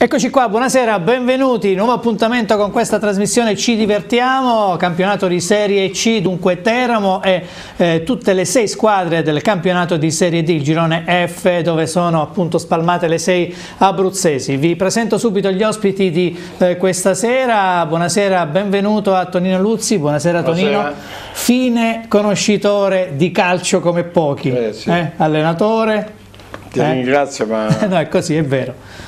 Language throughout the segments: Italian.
Eccoci qua, buonasera, benvenuti, nuovo appuntamento con questa trasmissione Ci divertiamo, campionato di Serie C, dunque Teramo e eh, tutte le sei squadre del campionato di Serie D, il girone F dove sono appunto spalmate le sei abruzzesi. Vi presento subito gli ospiti di eh, questa sera, buonasera, benvenuto a Tonino Luzzi, buonasera, buonasera. Tonino, fine conoscitore di calcio come pochi, eh, sì. Eh, allenatore. Ti ringrazio ma... no, è così, è vero.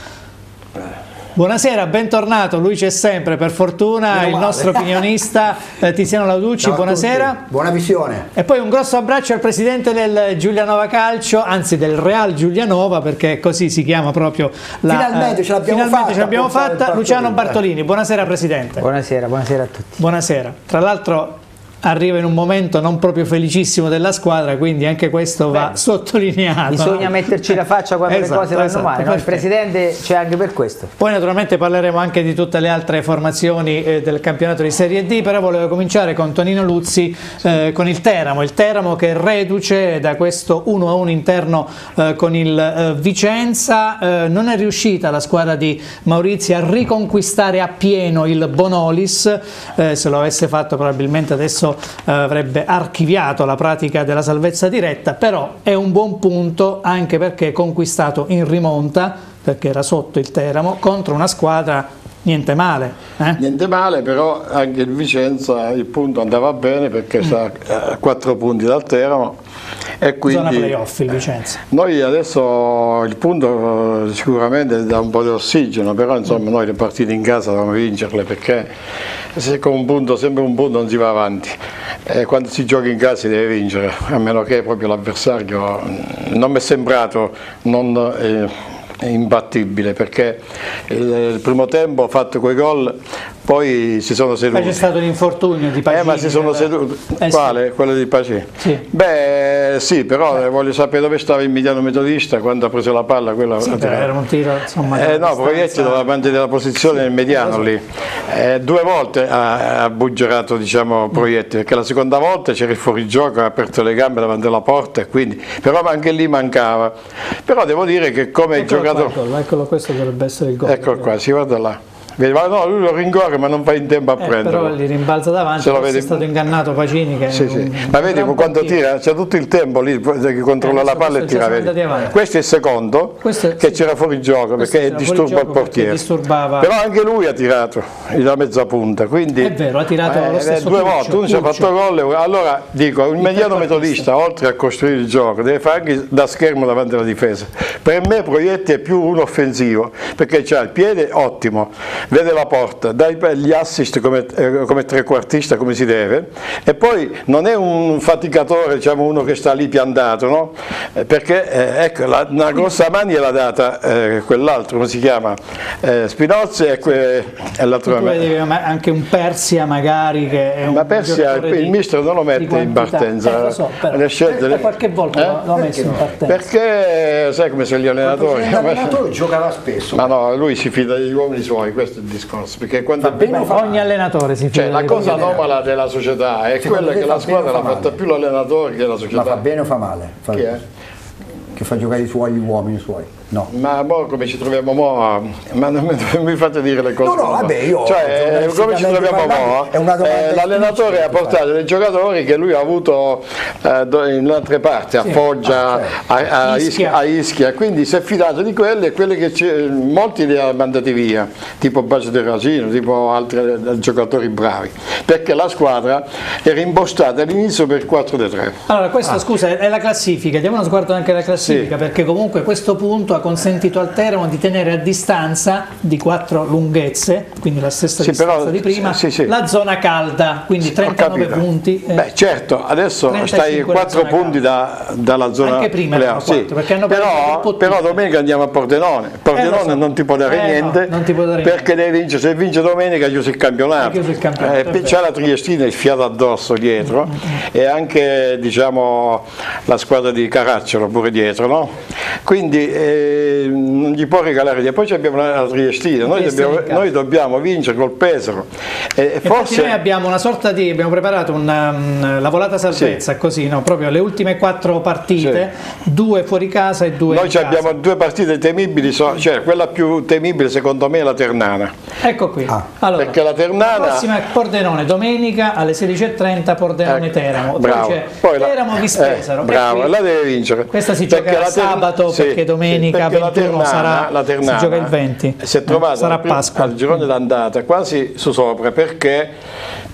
Buonasera, bentornato, lui c'è sempre, per fortuna il nostro opinionista eh, Tiziano Lauducci, Ciao buonasera. Buona visione. E poi un grosso abbraccio al presidente del Giulianova Calcio, anzi del Real Giulianova, perché così si chiama proprio la... Finalmente ce l'abbiamo fatta, ce l'abbiamo fatta Luciano Bartolini. Buonasera Presidente. Buonasera, buonasera a tutti. Buonasera. Tra l'altro arriva in un momento non proprio felicissimo della squadra, quindi anche questo Beh, va sottolineato. Bisogna metterci la faccia quando esatto, le cose vanno esatto, male, no? il Presidente c'è anche per questo. Poi naturalmente parleremo anche di tutte le altre formazioni eh, del campionato di Serie D, però volevo cominciare con Tonino Luzzi, eh, con il Teramo, il Teramo che reduce da questo 1-1 interno eh, con il eh, Vicenza, eh, non è riuscita la squadra di Maurizio a riconquistare appieno il Bonolis, eh, se lo avesse fatto probabilmente adesso eh, avrebbe archiviato la pratica della salvezza diretta, però è un buon punto anche perché conquistato in rimonta, perché era sotto il Teramo, contro una squadra Niente male. Eh? Niente male, però anche il Vicenza il punto andava bene perché mm. sta a 4 punti dal Teramo. E quindi, Zona playoff il Vicenza. Noi adesso il punto eh, sicuramente dà un po' di ossigeno, però insomma mm. noi le partite in casa dobbiamo vincerle perché se con un punto, sempre un punto non si va avanti. E quando si gioca in casa si deve vincere, a meno che proprio l'avversario mm, non mi è sembrato non, eh, imbattibile perché il, primo tempo fatto quei gol poi si sono seduti. Ma c'è stato l'infortunio di Pacini. Eh, ma si sono seduti. Eh, Quale? Sì. Quello di Pacini? Sì. Beh, sì, però Beh. voglio sapere dove stava il mediano metodista quando ha preso la palla. Quella sì, era un tiro, insomma. Eh, no, Proietti doveva mantenere la posizione nel mediano lì. Eh, due volte ha, ha buggerato, diciamo, Proietti, perché la seconda volta c'era il fuorigioco, ha aperto le gambe davanti alla porta, quindi, però anche lì mancava. Però devo dire che come eccolo giocatore... Qua, eccolo, questo dovrebbe essere il gol. Eccolo qua, si guarda là. No, lui lo rincorre ma non fa in tempo a eh, prenderlo. Però gli rimbalza davanti, Se lo vedi... è stato ingannato Pacini che sì, sì. Ma vedi quando tira, c'è tutto il tempo lì che controlla eh, la palla e tira. Questo è il secondo questo, che sì. c'era fuori gioco perché disturba il portiere. Però anche lui ha tirato da mezza punta. Quindi, è vero, ha tirato eh, lo stesso due volte, uno ci ha fatto gol. Allora dico, il mediano metodista oltre a costruire il gioco deve fare anche da schermo davanti alla difesa. Per me Proietti è più un offensivo perché ha il piede ottimo vede la porta, dà gli assist come, eh, come trequartista come si deve e poi non è un faticatore, diciamo uno che sta lì piantato, no? Eh, perché eh, ecco, la, una grossa mano gliel'ha data eh, quell'altro, come si chiama? Eh, Spinozzi e, que, e l'altro. Anche un Persia magari che è un Ma Persia il di, mister non lo mette in partenza. Eh, so, le scelte, le... qualche volta l'ho messo in partenza. Perché sai come sono gli allenatori? L'allenatore giocava spesso. Ma no, lui si fida degli uomini suoi, questo il discorso, perché quando bene, ogni allenatore si cioè, la cosa anomala della società è quella che la squadra l'ha fatta più l'allenatore che la società. Ma fa bene o fa male? Fa Chi è? Che fa giocare i suoi uomini suoi. No. Ma mo come ci troviamo mo? Ma non mi fate dire le cose. No, no, vabbè, io cioè, come ci troviamo mo? Eh, l'allenatore ha portato dei giocatori che lui ha avuto eh, in altre parti, a Foggia, ah, certo. a, a, Ischia. a, Ischia. quindi si è fidato di quelli e quelli che molti li ha mandati via, tipo Bacio del Rasino, tipo altri eh, giocatori bravi, perché la squadra era impostata all'inizio per 4 3. Allora, questa ah. scusa è la classifica, diamo uno sguardo anche alla classifica, sì. perché comunque questo punto consentito al Teramo di tenere a distanza di quattro lunghezze, quindi la stessa sì, distanza però, di prima, sì, sì. la zona calda, quindi 39 punti. Eh, Beh certo, adesso stai 4 punti da, dalla zona Anche prima erano 4, perché hanno però, però domenica andiamo a Pordenone, Pordenone eh, so. non ti può dare eh, niente, no, ti può dare perché devi vincere, se vince domenica chiuso il campionato, il campionato eh, c'è la Triestina il fiato addosso dietro mm -hmm. e anche diciamo, la squadra di Caracciolo pure dietro, no? quindi eh, eh, non gli può regalare e poi abbiamo la Triestina noi, dobbiamo, noi dobbiamo vincere col Pesaro e forse noi abbiamo una sorta di abbiamo preparato una, la volata salvezza sì. così no? proprio le ultime quattro partite sì. due fuori casa e due noi abbiamo due partite temibili cioè quella più temibile secondo me è la Ternana ecco qui ah. allora, perché la Ternana la prossima è Pordenone domenica alle 16.30 Pordenone ecco. Teramo bravo. poi, poi Teramo la, Vispesaro eh, bravo la deve vincere questa si perché gioca sabato sì, perché domenica perché 21 Ternana, sarà la Ternana, si gioca il 20 si è trovata sarà Pasqua. al girone d'andata quasi su sopra perché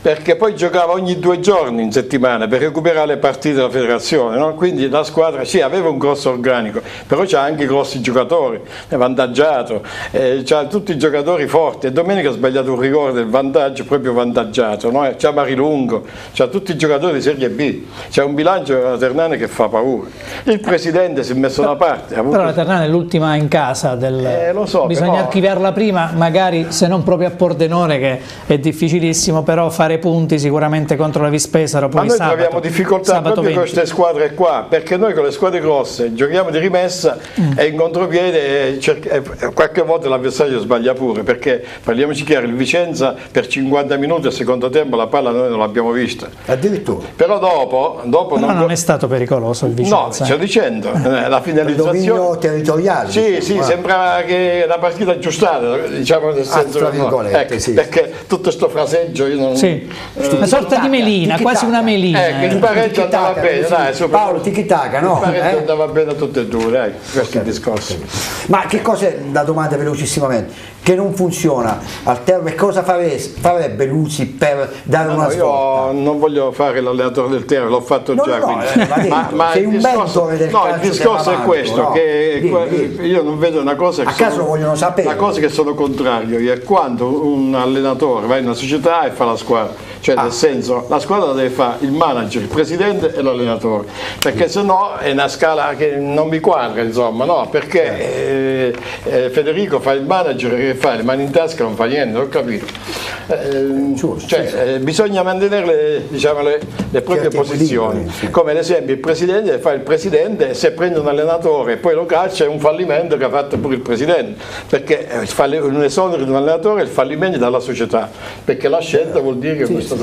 perché poi giocava ogni due giorni in settimana per recuperare le partite della federazione, no? quindi la squadra sì aveva un grosso organico, però c'ha anche grossi giocatori, è vantaggiato, eh, c'ha tutti i giocatori forti e domenica ha sbagliato un rigore del vantaggio proprio vantaggiato, no? c'ha Marilungo, c'ha tutti i giocatori di Serie B, c'è un bilancio della Ternane che fa paura. Il presidente si è messo da parte. Avuto... Però la Ternane è l'ultima in casa, del... eh, so, bisogna però... archiviarla prima, magari se non proprio a Pordenone che è difficilissimo, però fare fare punti sicuramente contro la Vispesaro. Poi Ma noi sabato, troviamo difficoltà proprio 20. con queste squadre qua, perché noi con le squadre grosse giochiamo di rimessa mm. e in contropiede e qualche volta l'avversario sbaglia pure, perché parliamoci chiaro, il Vicenza per 50 minuti al secondo tempo la palla noi non l'abbiamo vista. Addirittura. Però dopo, dopo Però non, non, è stato pericoloso il Vicenza. No, sto dicendo, eh, la finalizzazione... Il dominio territoriale. Sì, diciamo, sì, guarda. sembrava che la partita aggiustata, diciamo nel ah, senso... Ah, no. ecco, sì. Perché tutto questo fraseggio io non... Sì una sorta di melina, quasi una melina. Ecco, il pareggio andava bene, dai, Paolo tiki-taka, no? Il pareggio eh? andava bene a tutte e due, dai, questo è il discorso. Ma che cosa, la domanda velocissimamente, che non funziona al termine, cosa farebbe Luci per dare no, una no, svolta? Io non voglio fare l'allenatore del termine, l'ho fatto no, già. No, eh, ma, ma sei un discorso, del no, il discorso è questo, no? che dimmi, dimmi. io non vedo una cosa che a caso sono, vogliono sapere. Una cosa che sono contrario è quando un allenatore va in una società e fa la squadra cioè ah. nel senso la squadra deve fare il manager, il presidente e l'allenatore, perché se no è una scala che non mi quadra, insomma, no, perché eh, eh, Federico fa il manager che fa le mani in tasca non fa niente, ho capito. Eh, cioè, eh, bisogna mantenere le, diciamo, le, le proprie posizioni, come ad esempio il presidente fa il presidente e se prende un allenatore e poi lo caccia è un fallimento che ha fatto pure il presidente, perché eh, un esonero di un allenatore è il fallimento della società, perché la scelta vuol dire che questo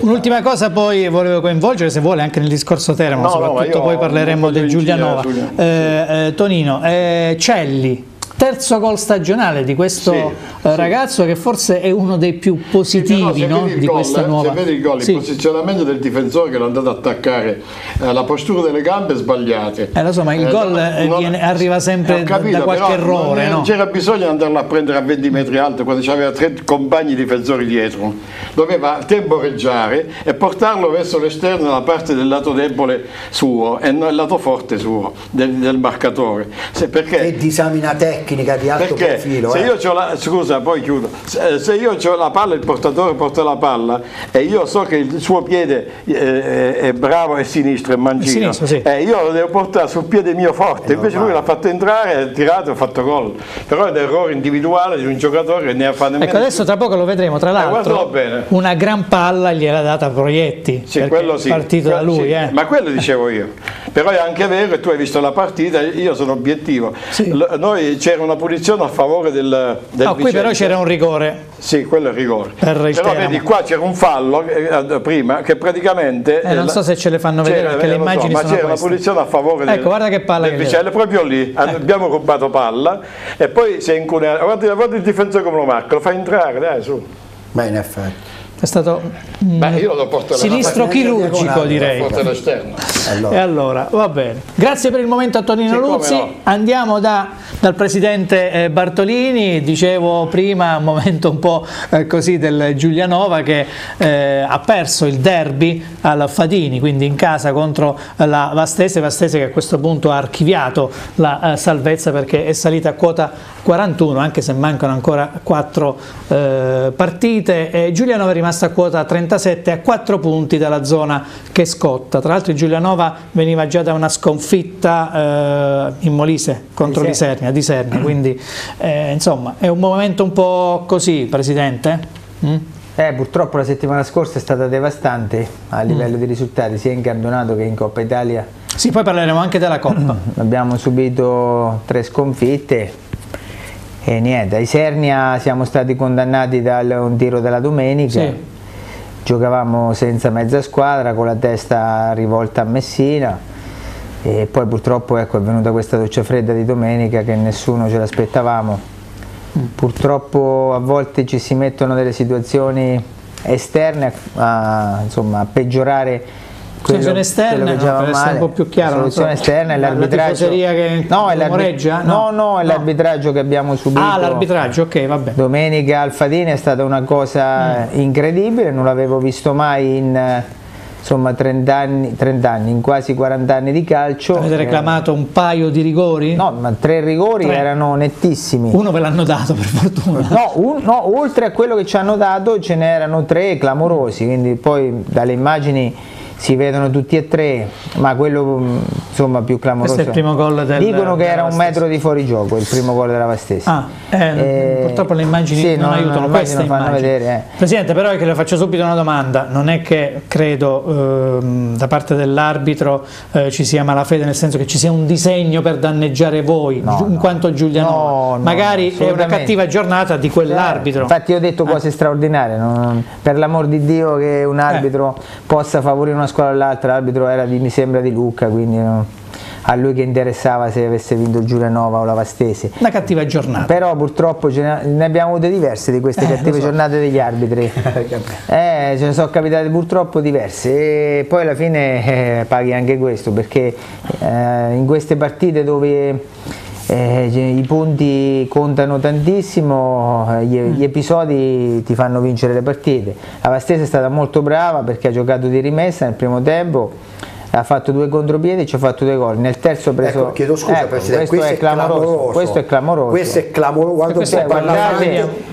Un'ultima cosa poi volevo coinvolgere, se vuole, anche nel discorso Teramo, no, soprattutto no, poi parleremo del Giulianova. Eh, eh, Tonino, eh, Celli, terzo gol stagionale di questo sì, eh, ragazzo sì. che forse è uno dei più positivi sì, no, di gol, questa nuova se vedi il gol, il posizionamento del difensore che l'ha andato ad attaccare eh, la postura delle gambe sbagliate eh, lo so, ma il eh, gol eh, non, viene, arriva sempre capito, da qualche errore non, no? c'era bisogno di andarlo a prendere a 20 metri alto quando c'aveva tre compagni difensori dietro doveva temporeggiare e portarlo verso l'esterno nella parte del lato debole suo e non il lato forte suo del, del marcatore se, perché, e disamina tecnica di alto perché profilo se eh. io ho la, scusa poi chiudo se, se io ho la palla il portatore porta la palla e io so che il suo piede eh, è bravo e sinistro è mancino sinistro, sì. eh, io lo devo portare sul piede mio forte invece lui l'ha fatto entrare ha tirato e ha fatto gol però è un errore individuale di un giocatore che ne ha fatto ecco adesso tra poco lo vedremo tra eh, l'altro una gran palla gliela data Proietti sì, quello sì. partito da lui sì. eh. ma quello dicevo io però è anche vero che tu hai visto la partita io sono obiettivo sì. noi c'era una punizione a favore del, del no, qui però c'era un rigore sì, quello è il rigore. Per Però vedi qua c'era un fallo eh, prima che praticamente... Eh, non so se ce le fanno vedere perché le immagini so, ma c'era una punizione a favore ecco, del, guarda che palla del Vicello, proprio lì. Ecco. Abbiamo rubato palla e poi si è incuneato. Guarda, guarda il difensore come lo marca, lo fa entrare, dai su. Ma in effetti è stato Beh, sinistro chirurgico direi. allora. e allora va bene. Grazie per il momento a Tonino Luzzi. no. andiamo da, dal presidente eh, Bartolini. Dicevo prima un momento un po' eh, così del Giulianova che eh, ha perso il derby al Fadini quindi in casa contro la Vastese. Vastese che a questo punto ha archiviato la eh, salvezza perché è salita a quota 41 anche se mancano ancora 4 eh, partite. E Giulianova è rimasto rimasta a quota 37 a 4 punti dalla zona che scotta. Tra l'altro Giulianova veniva già da una sconfitta eh, in Molise contro Lisernia, di Sernia, quindi eh, insomma è un momento un po' così, Presidente? Mm? Eh, purtroppo la settimana scorsa è stata devastante a livello mm. di risultati sia in campionato che in Coppa Italia Sì, poi parleremo anche della Coppa. Abbiamo subito tre sconfitte e niente, a Isernia siamo stati condannati da un tiro della domenica. Sì. Giocavamo senza mezza squadra con la testa rivolta a Messina e poi purtroppo ecco, è venuta questa doccia fredda di domenica che nessuno ce l'aspettavamo. Mm. Purtroppo a volte ci si mettono delle situazioni esterne a, insomma, a peggiorare soluzione esterna no, per essere un po' più chiaro la soluzione so, esterna è l'arbitraggio che no, è l'arbitraggio no, no, è l'arbitraggio che abbiamo subito ah l'arbitraggio ok vabbè domenica Alfadini è stata una cosa mm. incredibile non l'avevo visto mai in insomma 30 anni, 30 anni, in quasi 40 anni di calcio. Avete reclamato un paio di rigori? No, ma tre rigori tre. erano nettissimi. Uno ve l'hanno dato per fortuna. No, un, no, oltre a quello che ci hanno dato ce n'erano tre clamorosi, quindi poi dalle immagini si vedono tutti e tre, ma quello mm, insomma più clamoroso. Questo è il primo gol del Dicono che era un metro di fuorigioco il primo gol della Vastesi. Ah, eh, eh, purtroppo le immagini sì, non, non, aiutano non queste immagini. Vedere, eh. Presidente, però è che le faccio subito una domanda, non è che credo ehm, da parte dell'arbitro eh, ci sia malafede, nel senso che ci sia un disegno per danneggiare voi, no, in no. quanto Giuliano. Magari è una cattiva giornata di quell'arbitro. Infatti ho detto cose eh. straordinarie, non, per l'amor di Dio che un arbitro possa favorire una squadra all'altra, l'arbitro era di, mi sembra di Lucca, quindi no, a lui che interessava se avesse vinto Giulianova o la Vastese. Una cattiva giornata. Però purtroppo ne abbiamo avute diverse di queste eh, cattive so. giornate degli arbitri. eh, ce ne sono capitate purtroppo diverse e poi alla fine eh, paghi anche questo perché eh, in queste partite dove eh, i punti contano tantissimo, eh, gli, mm. gli, episodi ti fanno vincere le partite. La Vastese è stata molto brava perché ha giocato di rimessa nel primo tempo, ha fatto due contropiedi e ci ha fatto due gol. Nel terzo ha preso. Ecco, chiedo scusa, ecco, questo, questo, è clamoroso, questo, è clamoroso. Questo è clamoroso. Quando questo è, guardate,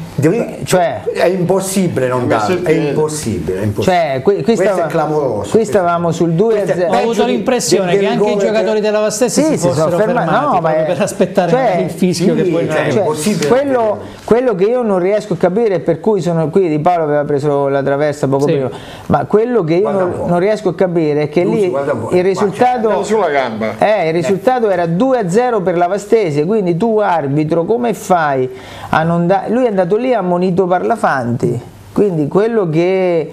cioè, è impossibile non darlo, è impossibile, è impossibile. Cioè, qui, qui questo stava, è clamoroso. Qui stavamo sul 2 a 0. Ho avuto l'impressione che anche i giocatori della Vastessa sì, si fossero fermati no, ma è, per aspettare cioè, il fischio sì, che poi cioè, cioè, quello, quello, che io non riesco a capire, per cui sono qui, Di Paolo aveva preso la traversa poco sì. prima, ma quello che io non, non, riesco a capire è che lì il risultato, eh, il risultato era 2 a 0 per la Vastese, quindi tu arbitro come fai a non dare... Lui è andato lì a monito Parlafanti, quindi quello che...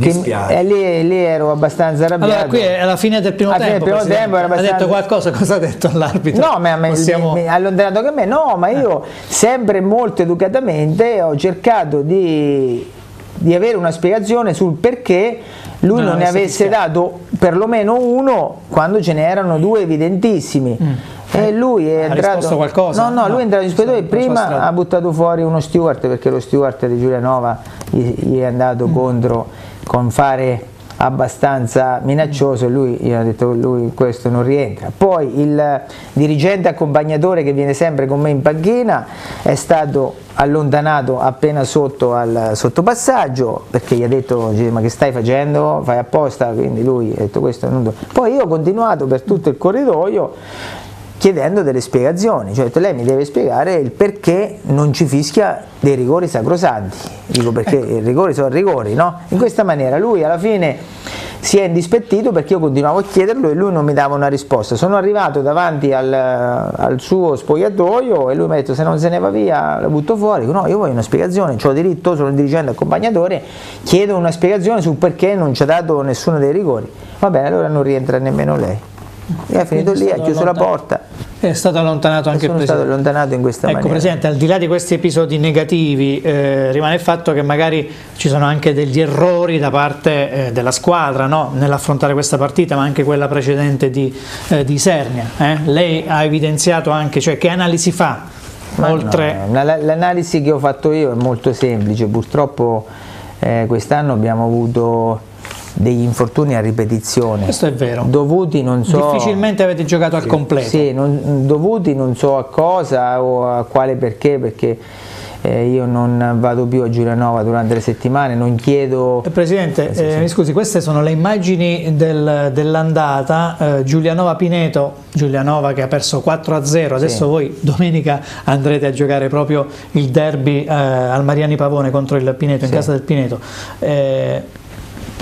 che eh, lì, lì, ero abbastanza arrabbiato. Allora, qui è alla fine del primo alla tempo. Primo tempo abbastanza... Ha detto qualcosa? Cosa ha detto all'arbitro? No, ma Possiamo... mi, mi, ha allontanato che me. No, ma io eh. sempre molto educatamente ho cercato di, di avere una spiegazione sul perché lui no, non ne avesse dato perlomeno uno quando ce n'erano due evidentissimi. Mm. E lui è ha entrato. qualcosa? No, no, lui è entrato in spogliatoio e prima ha buttato fuori uno steward perché lo steward di Giulianova gli, gli è andato mm. contro con fare abbastanza minaccioso e lui gli ha detto lui questo non rientra poi il dirigente accompagnatore che viene sempre con me in panchina è stato allontanato appena sotto al sottopassaggio perché gli ha detto ma che stai facendo fai apposta quindi lui ha detto questo non poi io ho continuato per tutto il corridoio chiedendo delle spiegazioni, cioè lei mi deve spiegare il perché non ci fischia dei rigori sacrosanti, dico perché ecco. i rigori sono rigori, no? In questa maniera lui alla fine si è indispettito perché io continuavo a chiederlo e lui non mi dava una risposta. Sono arrivato davanti al, al suo spogliatoio e lui mi ha detto se non se ne va via la butto fuori. Dico, no, io voglio una spiegazione, ho diritto, sono il dirigente accompagnatore, chiedo una spiegazione su perché non ci ha dato nessuno dei rigori. Va bene, allora non rientra nemmeno lei e ha finito lì, ha chiuso la porta. È stato allontanato anche il Presidente. stato allontanato in questa ecco, maniera. Presidente, al di là di questi episodi negativi, eh, rimane il fatto che magari ci sono anche degli errori da parte eh, della squadra no? nell'affrontare questa partita, ma anche quella precedente di, eh, di Sernia. Eh. Lei ha evidenziato anche, cioè che analisi fa? Oltre... No, l'analisi che ho fatto io è molto semplice, purtroppo eh, quest'anno abbiamo avuto degli infortuni a ripetizione. Questo è vero. Dovuti non so. Difficilmente avete giocato al completo. Sì, non, dovuti non so a cosa o a quale perché, perché eh, io non vado più a Giulianova durante le settimane, non chiedo... Eh, Presidente, eh, sì, sì. mi scusi, queste sono le immagini del, dell'andata, eh, Giulianova Pineto, Giulianova che ha perso 4-0, adesso sì. voi domenica andrete a giocare proprio il derby eh, al Mariani Pavone contro il Pineto, in casa del Pineto.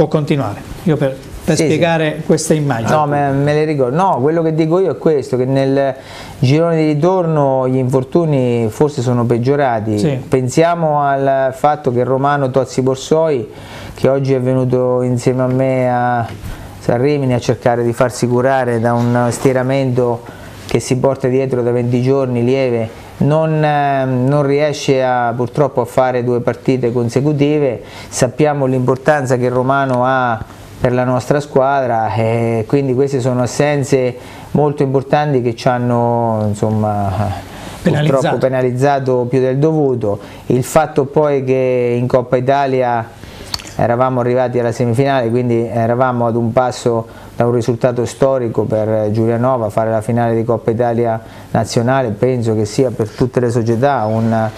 Può continuare. Io per per sì, spiegare sì. questa immagine. No, me, me, le ricordo. No, quello che dico io è questo, che nel girone di ritorno gli infortuni forse sono peggiorati. Sì. Pensiamo al fatto che Romano Tozzi Borsoi, che oggi è venuto insieme a me a San Rimini a cercare di farsi curare da un stiramento che si porta dietro da 20 giorni lieve, non, eh, non, riesce a, purtroppo a fare due partite consecutive, sappiamo l'importanza che Romano ha per la nostra squadra e quindi queste sono assenze molto importanti che ci hanno insomma, penalizzato. purtroppo penalizzato più del dovuto. Il fatto poi che in Coppa Italia eravamo arrivati alla semifinale, quindi eravamo ad un passo da un risultato storico per Giulianova, fare la finale di Coppa Italia nazionale, penso che sia per tutte le società un,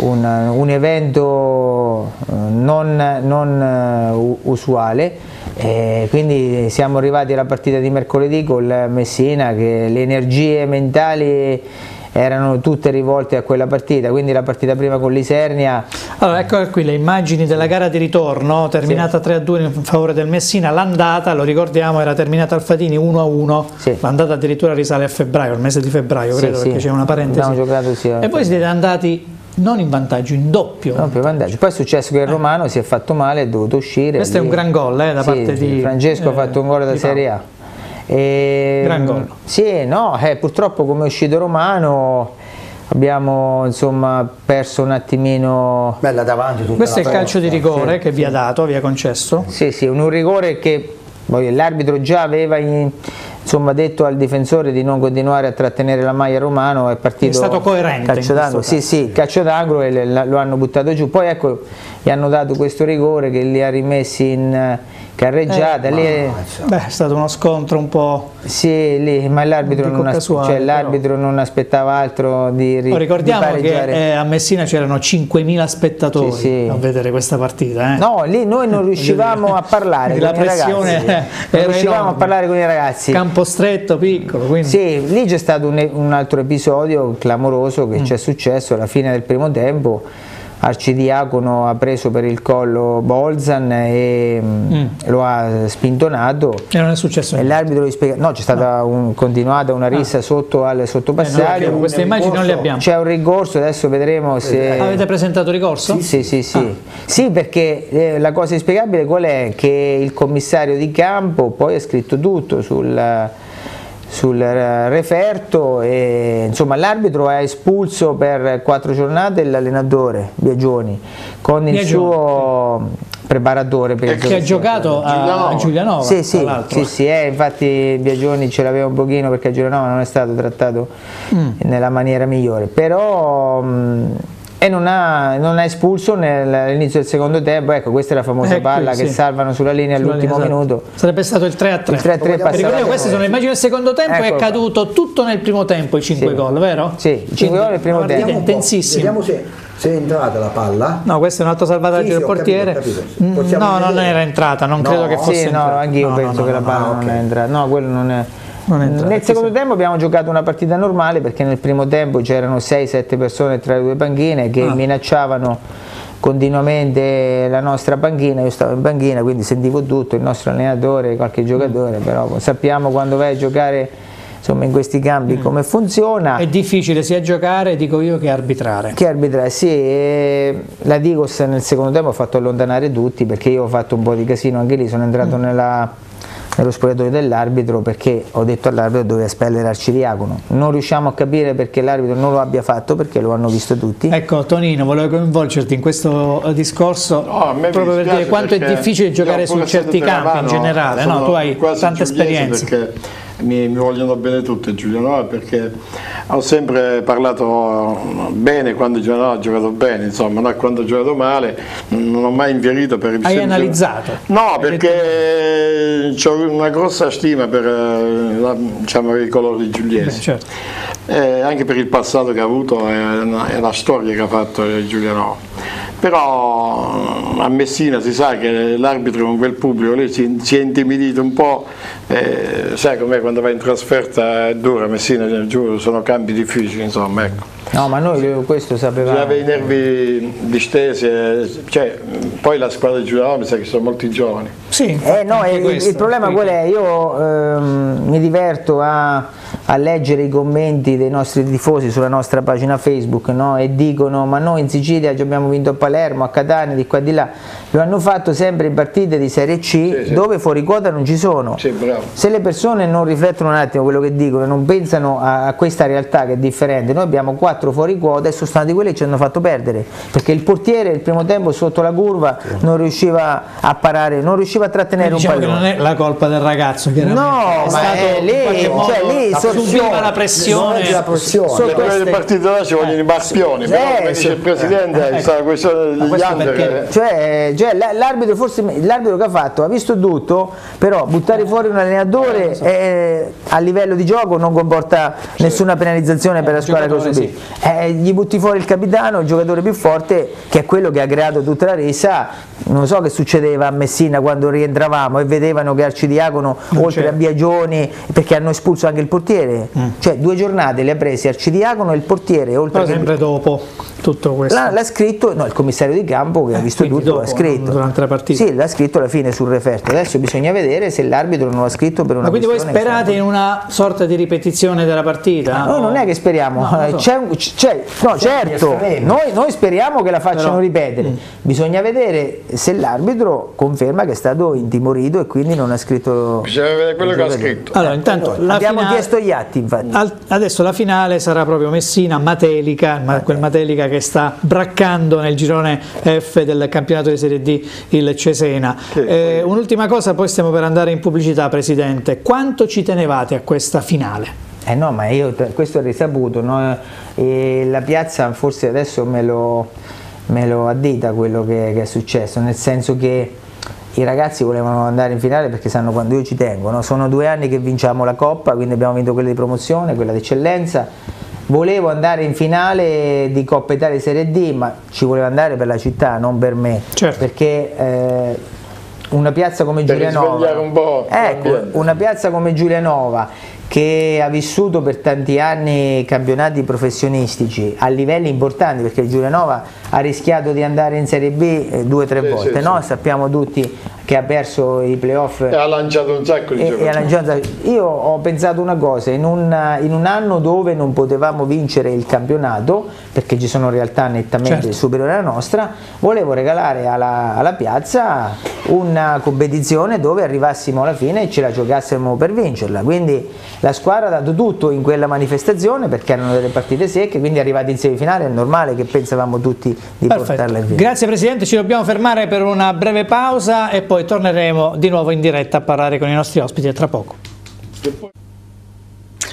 un, un evento eh, non, non eh, usuale. E quindi siamo arrivati alla partita di mercoledì con Messina che le energie mentali erano tutte rivolte a quella partita, quindi la partita prima con l'Isernia. Allora ecco qui le immagini della gara di ritorno, terminata sì. 3-2 in favore del Messina, l'andata, lo ricordiamo, era terminata al Fatini 1-1, sì. l'andata addirittura risale a febbraio, al mese di febbraio credo, sì, perché c'è una parentesi. Giocato, sì, e poi siete andati non in vantaggio, in doppio. doppio vantaggio. Poi è successo che il Romano si è fatto male, è dovuto uscire. Questo lì. è un gran gol eh, da sì, parte di Francesco, eh, ha fatto un gol da Serie A. E, gran gol. Sì, no, eh, purtroppo come è uscito Romano abbiamo insomma, perso un attimino bella davanti questo è il calcio di rigore sì, che vi ha dato, vi ha concesso? Sì sì, un rigore che l'arbitro già aveva in, insomma, detto al difensore di non continuare a trattenere la maglia romano è partito è stato coerente calcio d'angolo. Sì sì calcio d'angolo e lo hanno buttato giù. Poi ecco gli hanno dato questo rigore che li ha rimessi in carreggiata. Eh, lì è... Beh, è stato uno scontro un po'. Sì, lì, ma l'arbitro non, as... cioè, non, aspettava altro di ri... Ricordiamo di che eh, a Messina c'erano 5.000 spettatori sì, sì. a vedere questa partita. Eh. No, lì noi non riuscivamo a parlare con i ragazzi. Non riuscivamo enorme. a parlare con i ragazzi. Campo stretto, piccolo. Quindi. Sì, lì c'è stato un, un, altro episodio clamoroso che mm. ci è successo alla fine del primo tempo Arcidiacono ha preso per il collo Bolzan e mm. lo ha spintonato e non è successo niente. e l'arbitro gli spiega no c'è stata no. un, continuata una rissa ah. sotto al sottopassaggio eh, no, queste immagini non le abbiamo c'è un ricorso adesso vedremo se avete presentato ricorso? sì sì sì, sì. Ah. sì perché eh, la cosa inspiegabile qual è? che il commissario di campo poi ha scritto tutto sul sul referto e insomma l'arbitro ha espulso per quattro giornate l'allenatore Biagioni con il Biagioni. suo preparatore per che ha giocato a Giulianova, sì sì, sì, sì eh, infatti Biagioni ce l'aveva un pochino perché a Giulianova non è stato trattato mm. nella maniera migliore però mh, e non ha, non ha espulso all'inizio del secondo tempo, ecco questa è la famosa eh, palla qui, che sì. salvano sulla linea all'ultimo esatto. minuto. Sarebbe stato il 3 a 3. Il 3 a 3 Ricordiamo queste sono le immagini del secondo tempo ecco. è caduto tutto nel primo tempo i 5 sì. gol, vero? Sì, i 5 gol nel primo tempo. Intensissimo. Vediamo se, se, è entrata la palla. No, questo è un altro salvataggio sì, del portiere. Capito, capito. No, non era entrata, non no. credo che fosse sì. No, anch'io no, penso che la palla non è entrata. No, quello non è nel secondo tempo abbiamo giocato una partita normale perché nel primo tempo c'erano 6-7 persone tra le due panchine che ah. minacciavano continuamente la nostra panchina, io stavo in panchina quindi sentivo tutto, il nostro allenatore, qualche giocatore, però sappiamo quando vai a giocare insomma, in questi campi mm. come funziona. È difficile sia giocare, dico io, che arbitrare. Che arbitrare, sì. la Digos nel secondo tempo ha fatto allontanare tutti perché io ho fatto un po' di casino anche lì, sono entrato mm. nella nello spogliatoio dell'arbitro perché ho detto all'arbitro dove espellere Arciriacono. Non riusciamo a capire perché l'arbitro non lo abbia fatto perché lo hanno visto tutti. Ecco Tonino, volevo coinvolgerti in questo eh, discorso no, proprio per dire quanto è difficile giocare su certi campi in generale, no? tu hai tanta esperienza. Mi, mi vogliono bene tutte Giulianova perché ho sempre parlato bene quando Giulianova ha giocato bene, insomma, no? quando ha giocato male non ho mai invierito per il Hai analizzato? No, perché ho una grossa stima per eh, diciamo, i colori giuliesi. Beh, certo. eh, anche per il passato che ha avuto e la storia che ha fatto Giulianova però a Messina si sa che l'arbitro con quel pubblico lì ci, ci è intimidito un po', eh, sai com'è quando vai in trasferta è dura, Messina giù sono campi difficili, insomma ecco. No, ma noi questo sapevamo. Aveva i nervi distesi, eh, cioè, poi la squadra di Giuliano mi sa che sono molti giovani. Sì, eh, no, il, il, problema qual è? Io ehm, mi diverto a, a, leggere i commenti dei nostri tifosi sulla nostra pagina Facebook no? e dicono ma noi in Sicilia abbiamo vinto a Palermo, a Catania, di qua e di là. Lo hanno fatto sempre in partite di Serie C sì, sì. dove fuori quota non ci sono. Sì, Se le persone non riflettono un attimo quello che dicono e non pensano a, a questa realtà che è differente, noi abbiamo quattro 4 fuori quota e sono stati quelli che ci hanno fatto perdere perché il portiere il primo tempo sotto la curva non riusciva a parare, non riusciva a trattenere diciamo un pallone. non è la colpa del ragazzo, chiaramente. No, è ma è lì, cioè, lì la subiva la pressione. La pressione. Sotto queste... partite là ci vogliono i bappioni, eh, però come dice il presidente eh, ecco. questa degli under. Cioè, cioè l'arbitro forse l'arbitro che ha fatto ha visto tutto, però buttare fuori un allenatore eh, so. è, a livello di gioco non comporta nessuna penalizzazione per la squadra che subì eh, gli butti fuori il capitano, il giocatore più forte, che è quello che ha creato tutta la resa. Non so che succedeva a Messina quando rientravamo e vedevano che Arcidiacono, non oltre c'è. a Biagioni, perché hanno espulso anche il portiere, mm. cioè due giornate le ha prese Arcidiacono e il portiere. Oltre Però sempre dopo tutto questo. L'ha, scritto no, il commissario di campo che eh, ha visto tutto, l'ha scritto. Durante la partita. Sì, l'ha scritto alla fine sul referto. Adesso bisogna vedere se l'arbitro non l'ha scritto per una Ma quindi voi sperate in una sorta di ripetizione della partita? No, no? non è che speriamo, no, so. c'è, c'è, no certo, noi, noi, speriamo che la facciano Però, ripetere. Mm. Bisogna vedere se l'arbitro conferma che è stato intimorito e quindi non ha scritto. Bisogna vedere quello che ha scritto. Allora, intanto, allora, abbiamo finale, chiesto gli atti, infatti. adesso la finale sarà proprio Messina, Matelica, quel Matelica che che sta braccando nel girone F del campionato di Serie D il Cesena. Eh, Un'ultima cosa, poi stiamo per andare in pubblicità, Presidente. Quanto ci tenevate a questa finale? Eh no, ma io questo è risaputo, no? la piazza forse adesso me lo, me lo addita quello che, che, è successo, nel senso che i ragazzi volevano andare in finale perché sanno quando io ci tengo, no? sono due anni che vinciamo la Coppa, quindi abbiamo vinto quella di promozione, quella d'eccellenza, volevo andare in finale di Coppa Italia Serie D ma ci voleva andare per la città non per me certo. perché eh, una piazza come Giulianova un ecco, una piazza come Giulianova che ha vissuto per tanti anni campionati professionistici a livelli importanti perché Giulianova ha rischiato di andare in Serie B eh, due o tre sì, volte, sì, no? sì. sappiamo tutti che ha perso i playoff e ha lanciato un sacco di giocatori. Io ho pensato una cosa, in un, in un, anno dove non potevamo vincere il campionato, perché ci sono realtà nettamente certo. superiori alla nostra, volevo regalare alla, alla, piazza una competizione dove arrivassimo alla fine e ce la giocassimo per vincerla. Quindi la squadra ha dato tutto in quella manifestazione perché erano delle partite secche, quindi arrivati in semifinale è normale che pensavamo tutti di Perfetto. portarla in finale. Grazie Presidente, ci dobbiamo fermare per una breve pausa e poi poi torneremo di nuovo in diretta a parlare con i nostri ospiti tra poco.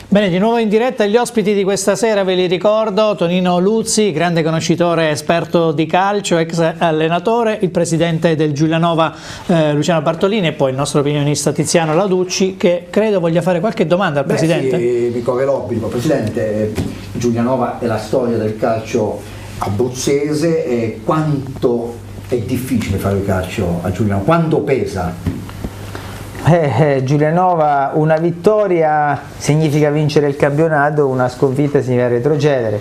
Bene, di nuovo in diretta gli ospiti di questa sera, ve li ricordo, Tonino Luzzi, grande conoscitore esperto di calcio, ex allenatore, il presidente del Giulianova eh, Luciano Bartolini e poi il nostro opinionista Tiziano Lauducci che credo voglia fare qualche domanda al Beh, presidente. Sì, mi corre l'obbligo, presidente, Giulianova è la storia del calcio abruzzese e quanto è difficile fare calcio a Giuliano, quanto pesa? Eh, eh, Giulianova, una vittoria significa vincere il campionato, una sconfitta significa retrocedere,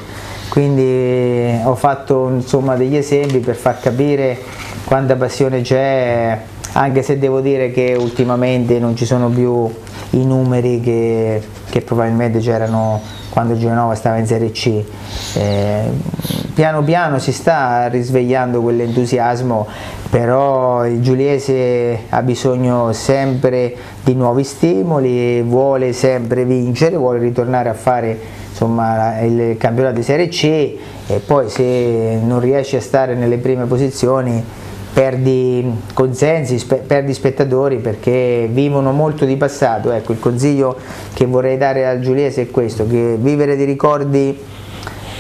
quindi ho fatto insomma, degli esempi per far capire quanta passione c'è, anche se devo dire che ultimamente non ci sono più i numeri che, che probabilmente c'erano quando Giulianova stava in Serie C. Eh, piano piano si sta risvegliando quell'entusiasmo, però il Giuliese ha bisogno sempre di nuovi stimoli, vuole sempre vincere, vuole ritornare a fare insomma, il campionato di Serie C e poi se non riesce a stare nelle prime posizioni perdi consensi, spe perdi spettatori perché vivono molto di passato. Ecco, il consiglio che vorrei dare al Giuliese è questo, che vivere di ricordi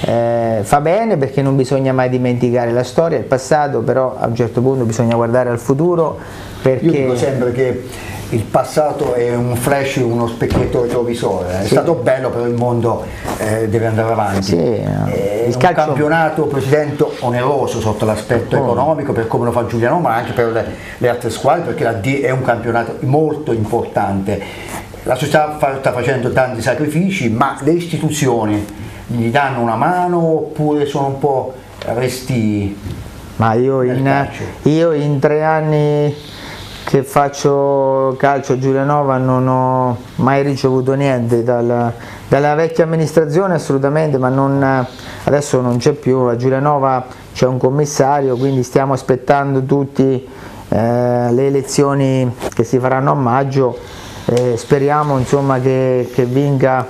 eh, fa bene perché non bisogna mai dimenticare la storia, il passato, però a un certo punto bisogna guardare al futuro perché... Io dico sempre che il passato è un flash, uno specchietto retrovisore, è sì. stato bello però il mondo eh, deve andare avanti. Sì, è il un calcio... campionato Presidente oneroso sotto l'aspetto oh. economico per come lo fa Giuliano ma anche per le, le altre squadre perché la D è un campionato molto importante. La società fa, sta facendo tanti sacrifici ma le istituzioni gli danno una mano oppure sono un po' resti ma io in, io in tre anni che faccio calcio a Giulianova non ho mai ricevuto niente dalla, dalla vecchia amministrazione assolutamente ma non, adesso non c'è più. A Giulianova c'è un commissario quindi stiamo aspettando tutti eh, le elezioni che si faranno a maggio. Eh, speriamo insomma che, che vinca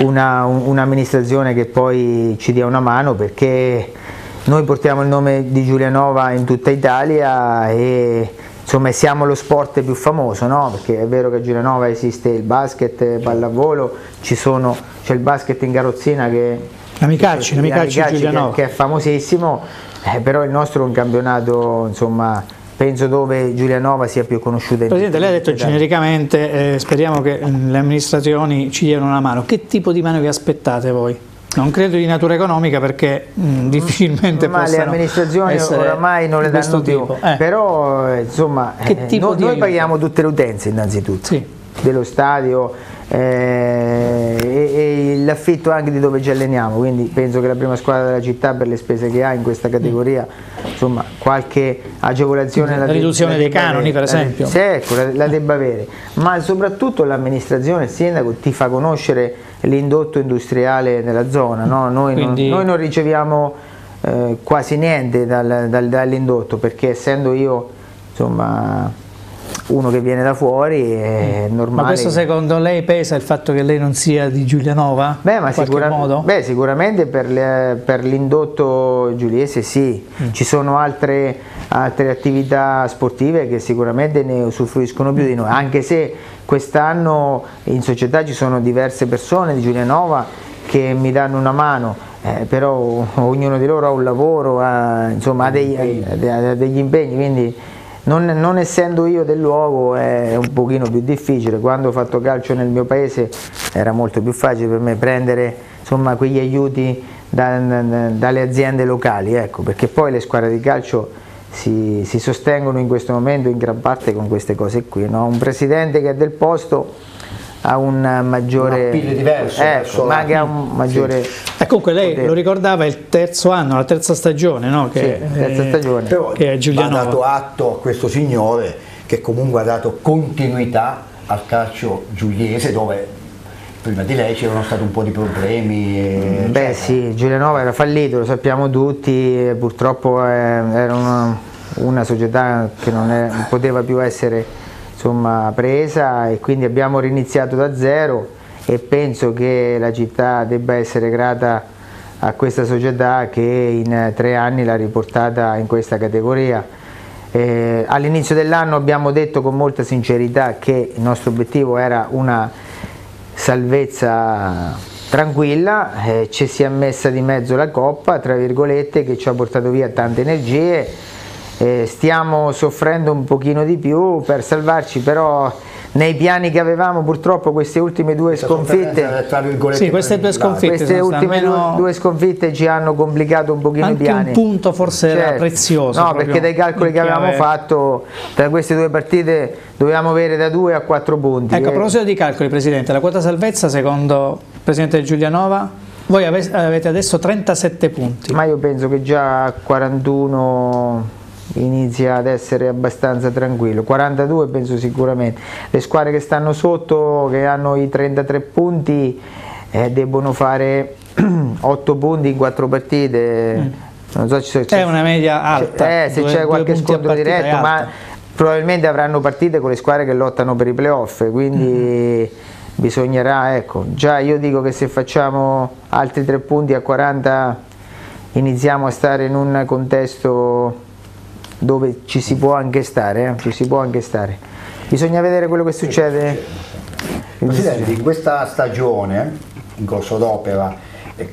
un'amministrazione un che poi ci dia una mano perché noi portiamo il nome di Giulianova in tutta Italia e insomma siamo lo sport più famoso, no? perché è vero che a Giulianova esiste il basket, pallavolo, c'è il basket in carrozzina che, Amicacci, Amicacci, Amicacci che, che, è famosissimo, eh, però il nostro è un campionato insomma penso dove Giulianova sia più conosciuta. Presidente, lei ha detto genericamente, eh, speriamo che le amministrazioni ci diano una mano. Che tipo di mano vi aspettate voi? Non credo di natura economica perché mh, mm, difficilmente Ma le amministrazioni oramai non le danno più, eh. però eh, insomma eh, no, noi paghiamo tutte le utenze innanzitutto. Sì. Dello stadio eh, e, e l'affitto anche di dove ci alleniamo, quindi penso che la prima squadra della città per le spese che ha in questa categoria, insomma qualche agevolazione la, la riduzione dei canoni avere, per esempio. Sì, ecco, la, la debba avere, ma soprattutto l'amministrazione, il sindaco ti fa conoscere l'indotto industriale nella zona, no? noi, quindi... non, noi, non, riceviamo eh, quasi niente dal, dal, dall'indotto perché essendo io insomma uno che viene da fuori è normale. Ma questo secondo lei pesa il fatto che lei non sia di Giulianova? Beh, ma sicura beh, sicuramente per, per l'indotto giuliese sì, mm. ci sono altre, altre, attività sportive che sicuramente ne usufruiscono più di noi, anche se quest'anno in società ci sono diverse persone di Giulianova che mi danno una mano, eh, però ognuno di loro ha un lavoro, ha, insomma, ha degli, ha degli impegni, quindi non, non, essendo io del luogo è un pochino più difficile, quando ho fatto calcio nel mio paese era molto più facile per me prendere insomma, quegli aiuti da, da, dalle aziende locali, ecco, perché poi le squadre di calcio si, si, sostengono in questo momento in gran parte con queste cose qui, no? un presidente che è del posto ha un maggiore un diverso ecco, ma che ha un maggiore sì. e comunque lei potere. lo ricordava il terzo anno la terza stagione no? che, sì, terza stagione. Però che ha dato atto a questo signore che comunque ha dato continuità al calcio giuliese dove prima di lei c'erano stati un po' di problemi e, beh sì Giulianova era fallito lo sappiamo tutti purtroppo era una, una società che non, è, non poteva più essere insomma, presa e quindi abbiamo riniziato da zero e penso che la città debba essere grata a questa società che in tre anni l'ha riportata in questa categoria. Eh, all'inizio dell'anno abbiamo detto con molta sincerità che il nostro obiettivo era una salvezza tranquilla, eh, ci si è messa di mezzo la coppa, tra virgolette, che ci ha portato via tante energie, eh, stiamo soffrendo un pochino di più per salvarci, però nei piani che avevamo purtroppo queste ultime due sconfitte. sì, queste due sconfitte, queste ultime due, due, sconfitte ci hanno complicato un pochino Anche i piani. un punto forse certo. era prezioso no perché dai calcoli che avevamo fatto tra queste due partite dovevamo avere da due a quattro punti. Ecco a proposito di calcoli Presidente la quota salvezza secondo il Presidente Giulianova voi avete adesso 37 punti. Ma io penso che già 41 inizia ad essere abbastanza tranquillo. 42 penso sicuramente. Le squadre che stanno sotto che hanno i 33 punti eh, debbono fare 8 punti in 4 partite. Mm. non so se è una media alta. eh, se c'è qualche scontro diretto ma probabilmente avranno partite con le squadre che lottano per i playoff quindi mm. bisognerà ecco. Già io dico che se facciamo altri 3 punti a 40 iniziamo a stare in un contesto dove ci si può anche stare, eh? ci si può anche stare. Bisogna vedere quello che succede. Presidente, in questa stagione, in corso d'opera,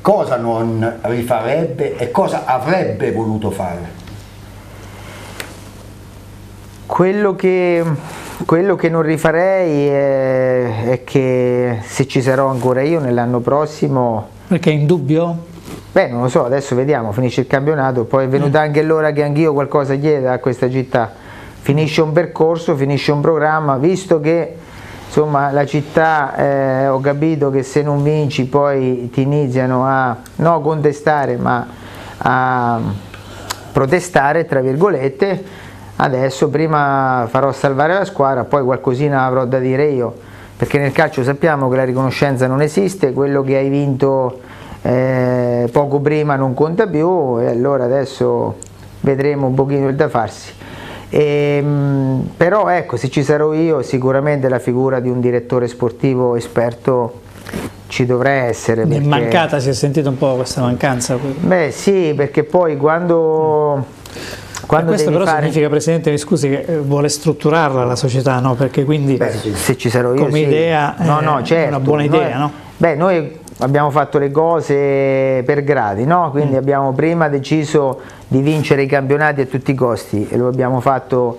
cosa non rifarebbe e cosa avrebbe voluto fare? Quello che, quello che non rifarei è, è, che se ci sarò ancora io nell'anno prossimo... Perché è in dubbio? Beh, non lo so, adesso vediamo, finisce il campionato, poi è venuta mm. anche l'ora che anch'io qualcosa chieda a questa città. Finisce un percorso, finisce un programma, visto che insomma la città eh, ho capito che se non vinci poi ti iniziano a no contestare ma a protestare tra virgolette adesso prima farò salvare la squadra poi qualcosina avrò da dire io perché nel calcio sappiamo che la riconoscenza non esiste quello che hai vinto eh, poco prima non conta più e allora adesso vedremo un pochino il da farsi e, ehm, però ecco, se ci sarò io sicuramente la figura di un direttore sportivo esperto ci dovrà essere. Perché... È mancata, si è sentita un po' questa mancanza? Beh sì, perché poi quando... Quando questo però fare... significa, Presidente, mi scusi, che eh, vuole strutturarla la società, no? Perché quindi Beh, se ci sarò io, come sì. idea no, no, certo. è una buona idea, noi, no? Beh, noi abbiamo fatto le cose per gradi, no? quindi mm. abbiamo prima deciso di vincere i campionati a tutti i costi e lo abbiamo fatto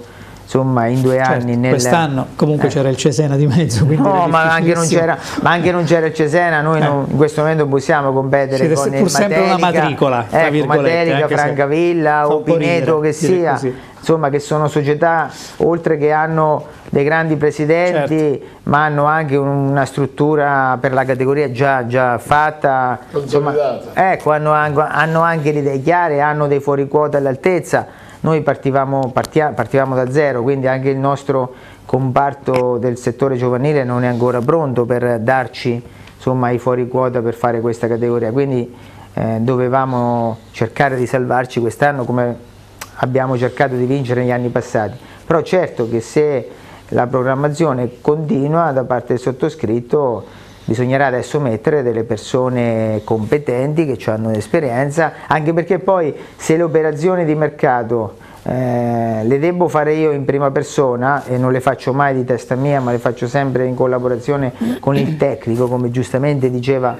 insomma in due certo, anni. Nel... Quest'anno comunque eh. c'era il Cesena di mezzo. No, ma anche, ma anche, non c'era il Cesena, noi eh. non, in questo momento possiamo competere Siete con pur il sempre Matelica, una matricola, ecco, Matelica, Francavilla o Pineto che sia, così. insomma che sono società oltre che hanno dei grandi presidenti certo. ma hanno anche una struttura per la categoria già, già fatta, insomma, ecco, hanno, hanno anche le idee chiare, hanno dei fuori quota all'altezza noi partivamo, partia, partivamo da zero, quindi anche il nostro comparto del settore giovanile non è ancora pronto per darci insomma, i fuori quota per fare questa categoria, quindi eh, dovevamo cercare di salvarci quest'anno come abbiamo cercato di vincere negli anni passati, però certo che se la programmazione continua da parte del sottoscritto bisognerà adesso mettere delle persone competenti che hanno esperienza, anche perché poi se le operazioni di mercato eh, le devo fare io in prima persona e non le faccio mai di testa mia ma le faccio sempre in collaborazione con il tecnico come giustamente diceva,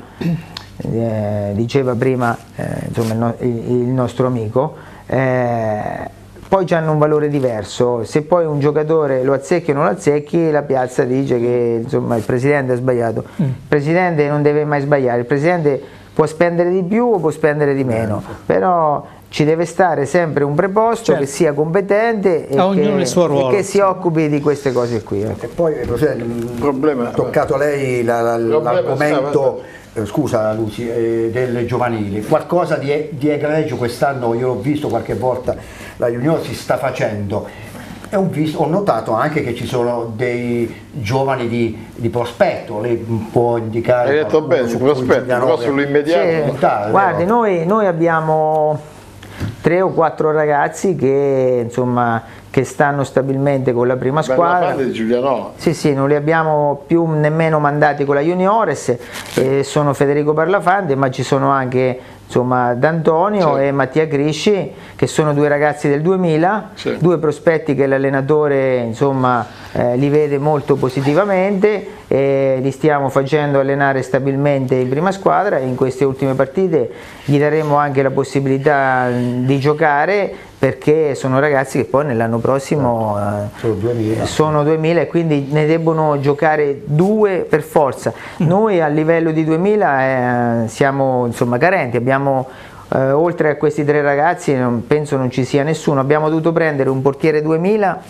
eh, diceva prima eh, insomma, il, il, nostro amico eh, poi hanno un valore diverso, se poi un giocatore lo azzecchi o non lo azzecchi, la piazza dice che insomma, il presidente ha sbagliato. Mm. Il presidente non deve mai sbagliare, il presidente può spendere di più o può spendere di meno, però ci deve stare sempre un preposto certo. che sia competente e che, e che, si occupi di queste cose qui. E poi, Presidente, ha toccato lei l'argomento eh, scusa Luci, eh, del giovanili, qualcosa di, di egregio quest'anno, io l'ho visto qualche volta, la Junior si sta facendo e ho, visto, ho, notato anche che ci sono dei giovani di, di prospetto, lei può indicare... Hai detto bene, su prospetto, però sull'immediato... Sì, guardi, noi, noi abbiamo tre o quattro ragazzi che insomma che stanno stabilmente con la prima squadra. Beh, Giuliano. Sì, sì, non li abbiamo più nemmeno mandati con la Juniores, eh, sono Federico Parlafante, ma ci sono anche insomma, D'Antonio certo. e Mattia Grisci, che sono due ragazzi del 2000, certo. due prospetti che l'allenatore insomma, eh, li vede molto positivamente e li stiamo facendo allenare stabilmente in prima squadra e in queste ultime partite gli daremo anche la possibilità di giocare perché sono ragazzi che poi nell'anno prossimo eh, sono, 2000. sono 2000 e quindi ne debbono giocare due per forza. Mm. Noi a livello di 2000 eh, siamo insomma, carenti, abbiamo eh, oltre a questi tre ragazzi non, penso non ci sia nessuno, abbiamo dovuto prendere un portiere 2000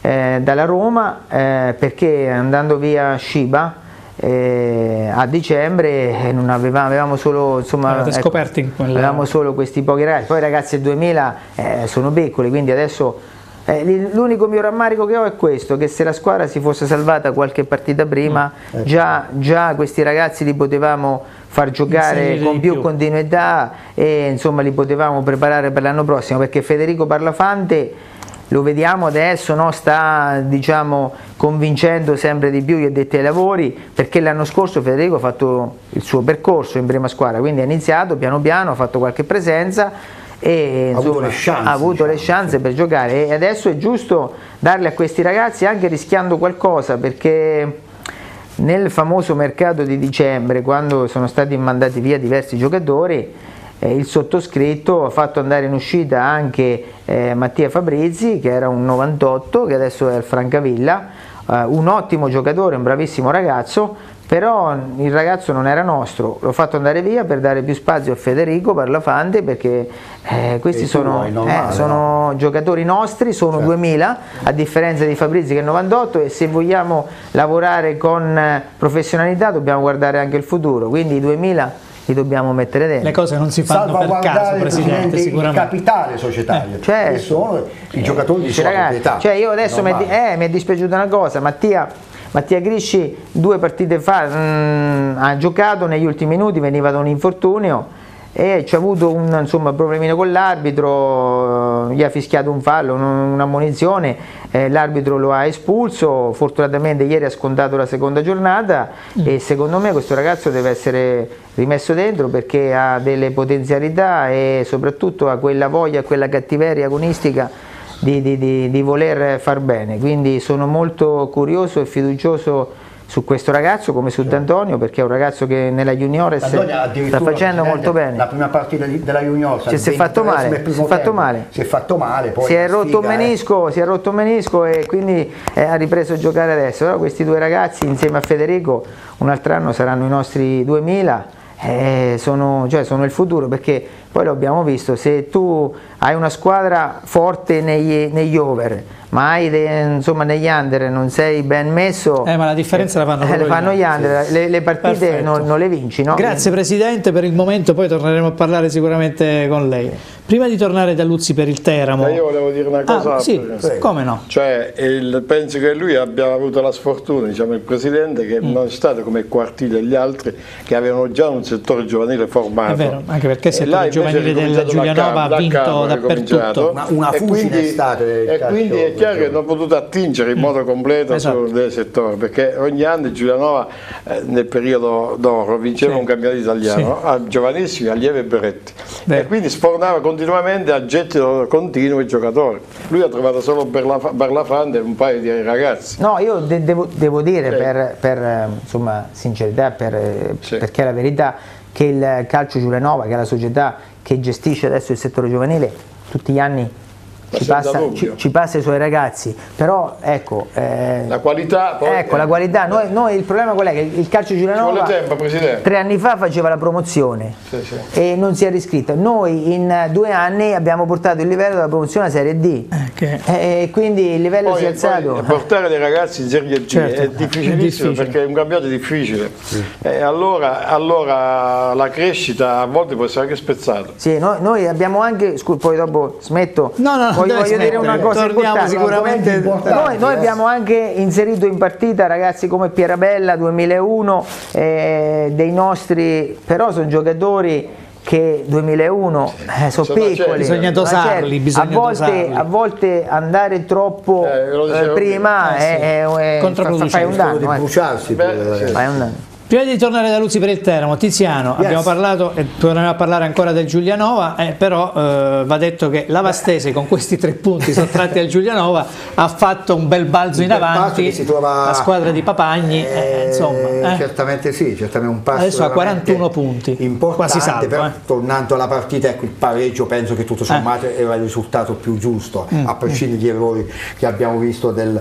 eh, dalla Roma eh, perché andando via Shiba eh, a dicembre non avevamo, avevamo solo insomma, ecco, quella... avevamo solo questi pochi ragazzi poi ragazzi del 2000 eh, sono piccoli quindi adesso eh, l'unico mio rammarico che ho è questo che se la squadra si fosse salvata qualche partita prima mm, ecco. già, già, questi ragazzi li potevamo far giocare con più, più, continuità e insomma li potevamo preparare per l'anno prossimo perché Federico Parlafante lo vediamo adesso, no? sta diciamo, convincendo sempre di più gli addetti ai lavori perché l'anno scorso Federico ha fatto il suo percorso in prima squadra, quindi ha iniziato piano piano, ha fatto qualche presenza e insomma, ha avuto le chance, avuto diciamo. le chance per giocare e adesso è giusto darle a questi ragazzi anche rischiando qualcosa perché nel famoso mercato di dicembre quando sono stati mandati via diversi giocatori eh, il sottoscritto ha fatto andare in uscita anche eh, Mattia Fabrizi che era un 98 che adesso è al Francavilla, eh, un ottimo giocatore, un bravissimo ragazzo, però il ragazzo non era nostro, l'ho fatto andare via per dare più spazio a Federico Parlafante perché eh, questi sono, normale, eh, sono no? giocatori nostri, sono certo. 2000 a differenza di Fabrizi che è 98 e se vogliamo lavorare con eh, professionalità dobbiamo guardare anche il futuro, quindi i 2000 li dobbiamo mettere dentro. Le cose non si fanno per caso, Presidente, sicuramente. Il capitale societario, eh, cioè, che sono i giocatori di sua proprietà. Cioè io adesso mi è, eh, mi è dispiaciuta una cosa, Mattia Mattia Grisci due partite fa mh, mm, ha giocato negli ultimi minuti, veniva da un infortunio e ci ha avuto un insomma, problemino con l'arbitro, gli ha fischiato un fallo, un'ammonizione, eh, l'arbitro lo ha espulso, fortunatamente ieri ha scontato la seconda giornata mm. e secondo me questo ragazzo deve essere rimesso dentro perché ha delle potenzialità e soprattutto ha quella voglia, quella cattiveria agonistica di, di, di, di voler far bene, quindi sono molto curioso e fiducioso su questo ragazzo come su D'Antonio perché è un ragazzo che nella juniores sta facendo molto bene. la prima partita della juniores cioè, si è fatto male si è fatto male. Si è fatto male poi si è rotto un menisco eh. si è rotto un menisco e quindi eh, ha ripreso a giocare adesso. Però questi due ragazzi insieme a Federico un altro anno saranno i nostri 2000 eh, sono, cioè, sono il futuro perché poi lo abbiamo visto, se tu hai una squadra forte negli, negli over, ma hai de, insomma, negli under non sei ben messo, eh, ma la differenza eh, la fanno, eh, le fanno gli under, sì. le, le, partite non, non, le vinci. No? Grazie Presidente, per il momento poi torneremo a parlare sicuramente con lei. Prima di tornare da Luzzi per il Teramo, io volevo dire una cosa. Ah, sì, come no? Cioè, il, penso che lui abbia avuto la sfortuna, diciamo il Presidente, che mm. non è stato come Quartieri e gli altri che avevano già un settore giovanile formato. È vero, anche perché il settore giovanile della Giulianova ha vinto dappertutto. Una, una e quindi, e quindi è chiaro che non ha potuto attingere in mm. modo completo esatto. sul settore, perché ogni anno Giulianova eh, nel periodo d'oro vinceva sì. un campionato italiano sì. a giovanissimi, allievi e beretti. Beh. E quindi sfornava continuamente a gettito continuo i giocatori. Lui ha trovato solo Barlafante e un paio di ragazzi. No, io de devo, devo, dire sì. per, per eh, insomma, sincerità, per, sì. perché è la verità che il Calcio Giulianova, che è la società che gestisce adesso il settore giovanile, tutti gli anni ci passa, ci, ci passa, i suoi ragazzi, però ecco, eh, la qualità, poi, ecco, la qualità. Noi, noi, il problema qual è? Che il calcio Giulianova tre anni fa faceva la promozione sì, sì. e non si è riscritto. Noi in due anni abbiamo portato il livello della promozione a Serie D okay. e quindi il livello poi, si è alzato. portare dei ragazzi in Serie D certo, è difficilissimo è difficile. perché è un campionato difficile. Sì. E allora, allora, la crescita a volte può essere anche spezzata. Sì, noi, noi abbiamo anche, scusa, poi dopo smetto. No, no, voglio, voglio dire una cosa Torniamo sicuramente noi, noi, abbiamo anche inserito in partita ragazzi come Pierabella 2001 eh, dei nostri però sono giocatori che 2001 eh, sono piccoli. bisogna dosarli, bisogna a, volte, dosarli. a volte andare troppo eh, prima eh, è, è, è, fai un danno, eh. fai un danno Prima di tornare da Luzzi per il Teramo, Tiziano, yes. abbiamo parlato e torneremo a parlare ancora del Giulianova, eh, però eh, va detto che la Vastese con questi tre punti sottratti al Giulianova ha fatto un bel balzo in avanti, trova... la squadra di Papagni, eh, eh insomma. Eh. Certamente sì, certamente un passo Adesso ha 41 punti, quasi salvo. Eh. tornando alla partita, ecco il pareggio penso che tutto sommato era il risultato più giusto, mm. a prescindere dagli errori che abbiamo visto del,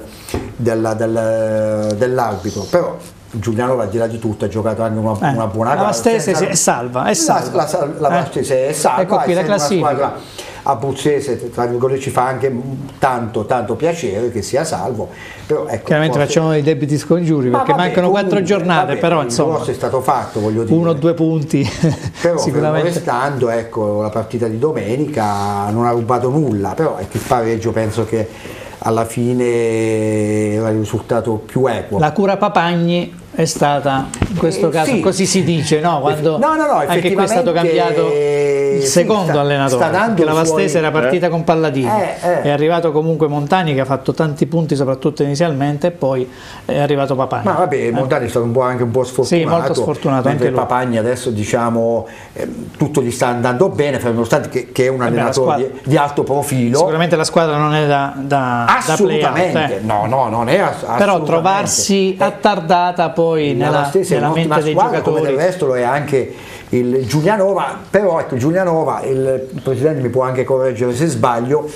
dell'arbitro. Però Giuliano di là di tutto ha giocato anche una, eh, una buona gara. La Vastese è salva, è salva. La, la, la Vastese è salva. Ecco qui la classifica. abruzzese, tra virgolette, ci fa anche tanto, tanto piacere che sia salvo. Però, ecco, Chiaramente forse... facciamo dei debiti scongiuri perché vabbè, mancano quattro giornate, vabbè, però insomma. Il è stato fatto, voglio dire. Uno o due punti. però sicuramente. restando, ecco, la partita di domenica non ha rubato nulla, però ecco, il pareggio penso che alla fine era il risultato più equo. La cura Papagni è stata in questo eh, caso, sì. così si dice, no? Quando no, no, no, anche qui è stato cambiato il secondo sta, allenatore, sta perché la Vastese suoi... era partita eh? con Palladini, eh, eh. è arrivato comunque Montani che ha fatto tanti punti soprattutto inizialmente e poi è arrivato Papagni. Ma vabbè, eh. Montani è stato un po', anche un po' sfortunato, sì, molto sfortunato anche Papagni adesso diciamo eh, tutto gli sta andando bene, nonostante che, che è un allenatore di, di, alto profilo. Sicuramente la squadra non è da, da Assolutamente, da no, no, non è ass- Però trovarsi attardata poi nella, nella mente dei squadra, giocatori. come del resto lo è anche il Giulianova, però ecco Giulianova, il, Presidente mi può anche correggere se sbaglio,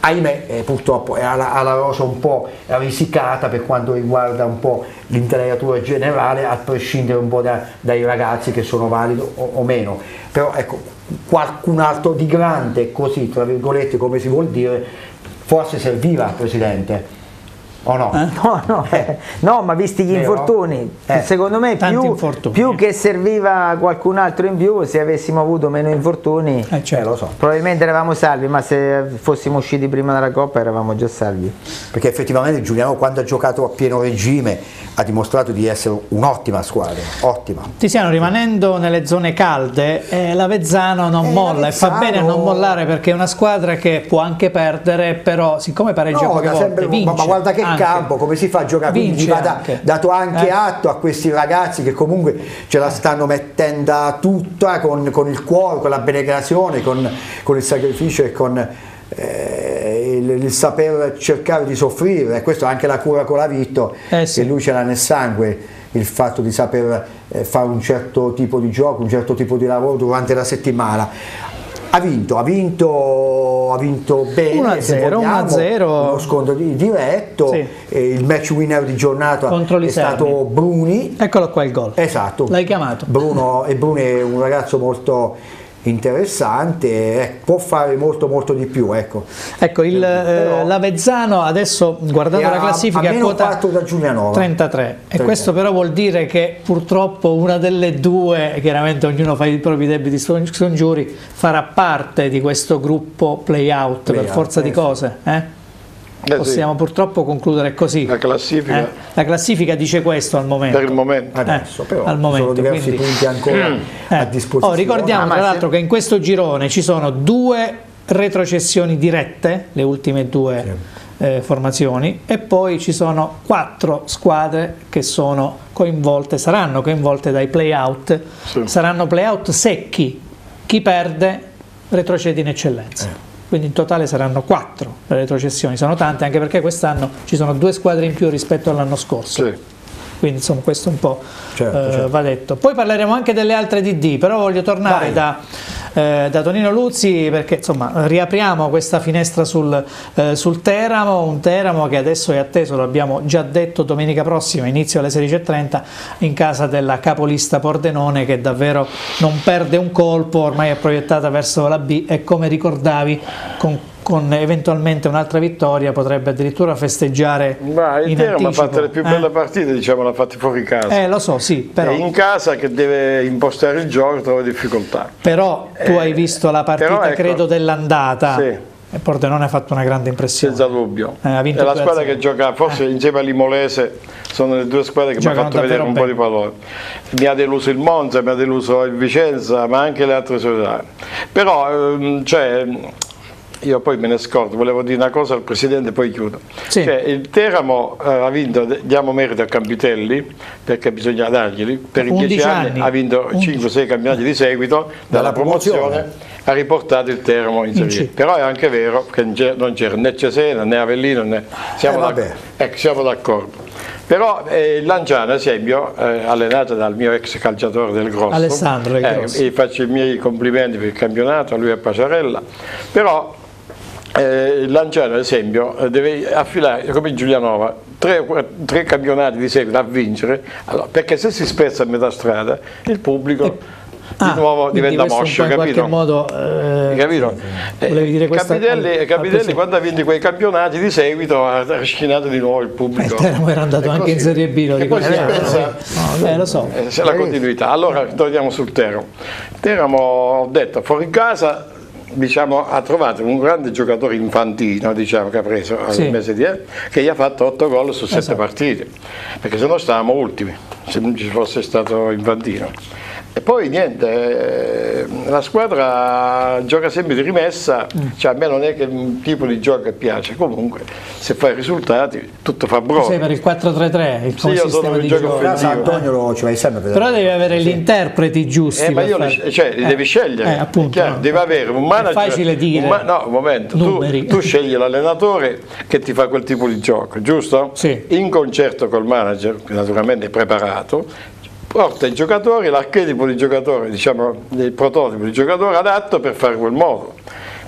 ahimè eh, purtroppo ha la, ha la, rosa un po' risicata per quanto riguarda un po' l'intelaiatura generale a prescindere un po' da, dai ragazzi che sono validi o, o, meno però ecco qualcun altro di grande così tra virgolette come si vuol dire forse serviva Presidente o no? Eh? No, no, eh. no, ma visti gli infortuni, eh. secondo me più, più, che serviva qualcun altro in più, se avessimo avuto meno infortuni, eh, certo. so. probabilmente eravamo salvi, ma se fossimo usciti prima dalla Coppa eravamo già salvi. Perché effettivamente Giuliano quando ha giocato a pieno regime ha dimostrato di essere un'ottima squadra, ottima. Tiziano, rimanendo nelle zone calde, eh, l'Avezzano non eh, molla e fa bene a non mollare perché è una squadra che può anche perdere, però siccome pareggia no, poche volte, sempre, vince. Ma, ma guarda che anche. campo, come si fa a giocare? Quindi va da, dato anche eh. atto a questi ragazzi che comunque ce la stanno mettendo tutta con, con il cuore, con la benegrazione, con, con il sacrificio e con eh, il, il, saper cercare di soffrire, e questo è anche la cura con la Vitto, eh sì. che lui ce l'ha nel sangue, il fatto di saper eh, fare un certo tipo di gioco, un certo tipo di lavoro durante la settimana. Ha vinto, ha vinto, ha vinto bene, 1-0, 1-0. uno scontro diretto, sì. il match winner di giornata Contro è stato Bruni. Eccolo qua il gol. Esatto. L'hai chiamato. Bruno, e Bruni è un ragazzo molto interessante, eh, può fare molto molto di più. Ecco, ecco il, eh, l'Avezzano adesso guardando la classifica a, quota 4 da Giulianova 33 e 33. questo però vuol dire che purtroppo una delle due, chiaramente ognuno fa i propri debiti scongiuri, farà parte di questo gruppo play out play per out, forza eh, di cose. Eh? Eh Possiamo sì. purtroppo concludere così. La classifica. Eh? La classifica dice questo al momento. Per il momento. Adesso, però al momento, sono diversi quindi... punti ancora mm. a eh. disposizione. Oh, ricordiamo ah, tra l'altro se... che in questo girone ci sono due retrocessioni dirette, le ultime due sì. eh, formazioni, e poi ci sono quattro squadre che sono coinvolte, saranno coinvolte dai play-out, sì. saranno play-out secchi. Chi perde retrocede in eccellenza. Quindi in totale saranno quattro le retrocessioni, sono tante anche perché quest'anno ci sono due squadre in più rispetto all'anno scorso. Sì. Quindi insomma questo un po' certo, eh, certo. va detto. Poi parleremo anche delle altre DD, però voglio tornare da, eh, da, Tonino Luzzi perché insomma riapriamo questa finestra sul, eh, sul, Teramo, un Teramo che adesso è atteso, lo abbiamo già detto domenica prossima, inizio alle 16.30 in casa della capolista Pordenone che davvero non perde un colpo, ormai è proiettata verso la B e come ricordavi con con eventualmente un'altra vittoria potrebbe addirittura festeggiare Ma il Teramo ha fatto le più belle eh? partite, diciamo, l'ha fatte fuori casa. Eh, lo so, sì, però... È in casa che deve impostare il gioco trova difficoltà. Però tu eh, hai visto la partita, però, ecco, credo, dell'andata. Sì. E Pordenone ha fatto una grande impressione. Senza dubbio. Eh, è la squadra che gioca, forse eh. insieme a Limolese, sono le due squadre che mi hanno fatto vedere un bene. po' di pallone. Mi ha deluso il Monza, mi ha deluso il Vicenza, ma anche le altre società. Però, ehm, cioè, io poi me ne scordo, volevo dire una cosa al Presidente poi chiudo. Sì. Cioè, il Teramo eh, ha vinto, diamo merito a Campitelli perché bisogna darglieli, per i dieci anni, anni, ha vinto 5-6 campionati di seguito, dalla, promozione, promozione. ha riportato il Teramo in Serie Però è anche vero che non c'era né Cesena né Avellino, né... siamo, eh, d'accordo. Ecco, siamo d'accordo. Però eh, il Lanciano, esempio, eh, allenato dal mio ex calciatore del Grosso, Alessandro, eh, gli faccio i miei complimenti per il campionato, a lui a Paciarella, però eh, Lanciano ad esempio eh, deve affilare come Giulianova tre, tre, campionati di seguito a vincere allora, perché se si spezza a metà strada il pubblico eh. Ah, di nuovo diventa moscio, capito? Modo, eh, capito? Eh, Capitelli, Capitelli quando ha vinto quei campionati di seguito ha trascinato di nuovo il pubblico. Eh, era andato anche in Serie B, lo ricordiamo. Pensa, no, eh, lo so. Eh, c'è la continuità. Allora torniamo sul Teramo. Teramo, ho detto, fuori casa diciamo, ha trovato un grande giocatore infantino diciamo, che ha preso sì. al mese di che gli ha fatto 8 gol su 7 esatto. partite perché se no stavamo ultimi se non ci fosse stato infantino e poi niente, eh, la squadra gioca sempre di rimessa, mm. cioè a me non è che un tipo di gioco che piace, comunque se fai risultati tutto fa bravo. Sei per il 4-3-3, il sì, io sono di gioco offensivo. Antonio lo ci vai sempre Però devi avere sì. gli interpreti giusti. Eh, ma io li, cioè, li eh, devi scegliere, eh, appunto, no. devi avere un manager. È facile dire. Ma, no, un momento, tu, tu, scegli l'allenatore che ti fa quel tipo di gioco, giusto? Sì. In concerto col manager, che naturalmente è preparato, porta i giocatori, l'archetipo di giocatore, diciamo il prototipo di giocatore adatto per fare quel modo.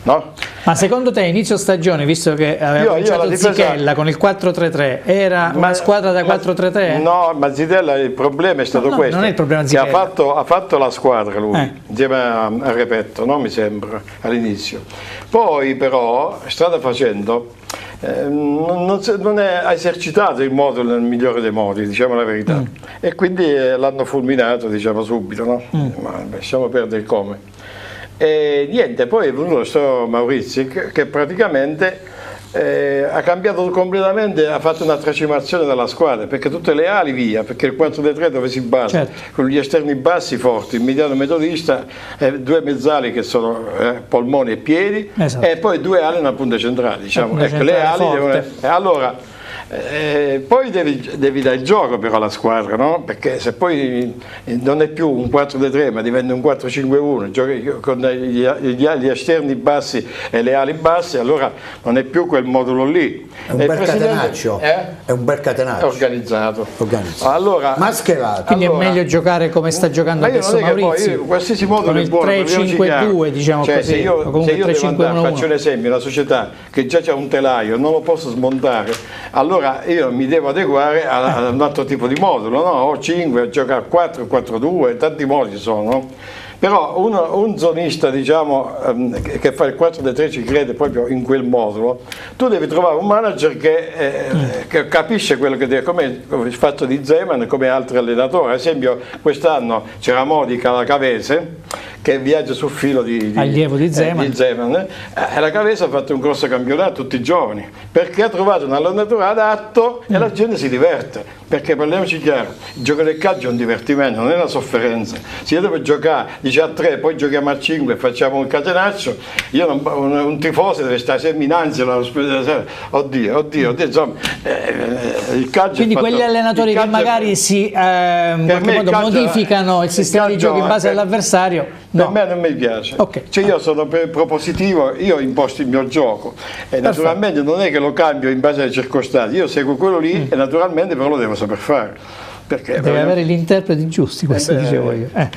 No? Ma secondo te inizio stagione, visto che aveva cominciato difesa... Zichella con il 4-3-3, era ma, una squadra da 4-3-3? No, ma Zitella il problema è stato no, no, questo. Non è il problema Zichella. Che ha fatto, ha fatto la squadra lui, eh. insieme a, a Repetto, no? mi sembra, all'inizio. Poi però, strada facendo, eh, non, non, è, esercitato il modo nel migliore dei modi, diciamo la verità. Mm. E quindi eh, l'hanno fulminato, diciamo subito, no? Mm. Ma lasciamo perdere il come. E niente, poi è venuto questo Maurizio che praticamente eh, ha cambiato completamente, ha fatto una tracimazione della squadra perché tutte le ali via, perché il 4-3 dove si basa, certo. con gli esterni bassi forti, il mediano metodista, eh, due mezzali che sono eh, polmoni e piedi esatto. e poi due ali nella punta centrale. Diciamo. Ecco, le ali devono, allora, eh, poi devi, devi, dare il gioco però alla squadra, no? perché se poi non è più un 4-3 ma diventa un 4-5-1, giochi con gli, gli, gli, esterni bassi e le ali basse, allora non è più quel modulo lì. È un bel catenaccio, eh? è un bel catenaccio. Organizzato. Organizzato. Allora, Mascherato. Quindi allora, è meglio giocare come sta giocando adesso Maurizio. Poi, io, qualsiasi modulo è buono. 3-5-2 diciamo cioè, così. Se io, se io devo andare, faccio un esempio, una società che già c'è un telaio, non lo posso smontare, allora io mi devo adeguare a, a un altro tipo di modulo, no? o 5, giocare a 4, 4, 2, tanti modi sono. Però uno, un zonista diciamo, um, che fa il 4 3 ci crede proprio in quel modulo, tu devi trovare un manager che, eh, mm. che capisce quello che deve, come il fatto di Zeman, come altri allenatori. Ad esempio quest'anno c'era Modica la Cavese che viaggia sul filo di, di allievo di Zeman, eh, di Zeman eh, la Cavese ha fatto un grosso campionato tutti i giovani perché ha trovato un allenatore adatto mm. e la gente si diverte perché parliamoci chiaro il gioco del calcio è un divertimento non è una sofferenza se io devo giocare dice a 3 poi giochiamo a 5 e facciamo un catenaccio io non, un, un, tifoso deve stare sempre in ansia oddio oddio, oddio insomma eh, eh, il calcio quindi fatto, quegli allenatori che magari si eh, calcio, modificano il, il sistema di gioco in base all'avversario No. Per me non mi piace. Okay. Cioè io sono propositivo, io imposto il mio gioco e naturalmente non è che lo cambio in base alle circostanze, io seguo quello lì mm. e naturalmente però lo devo saper fare. Perché deve avere gli interpreti giusti, questo eh dicevo io. Eh.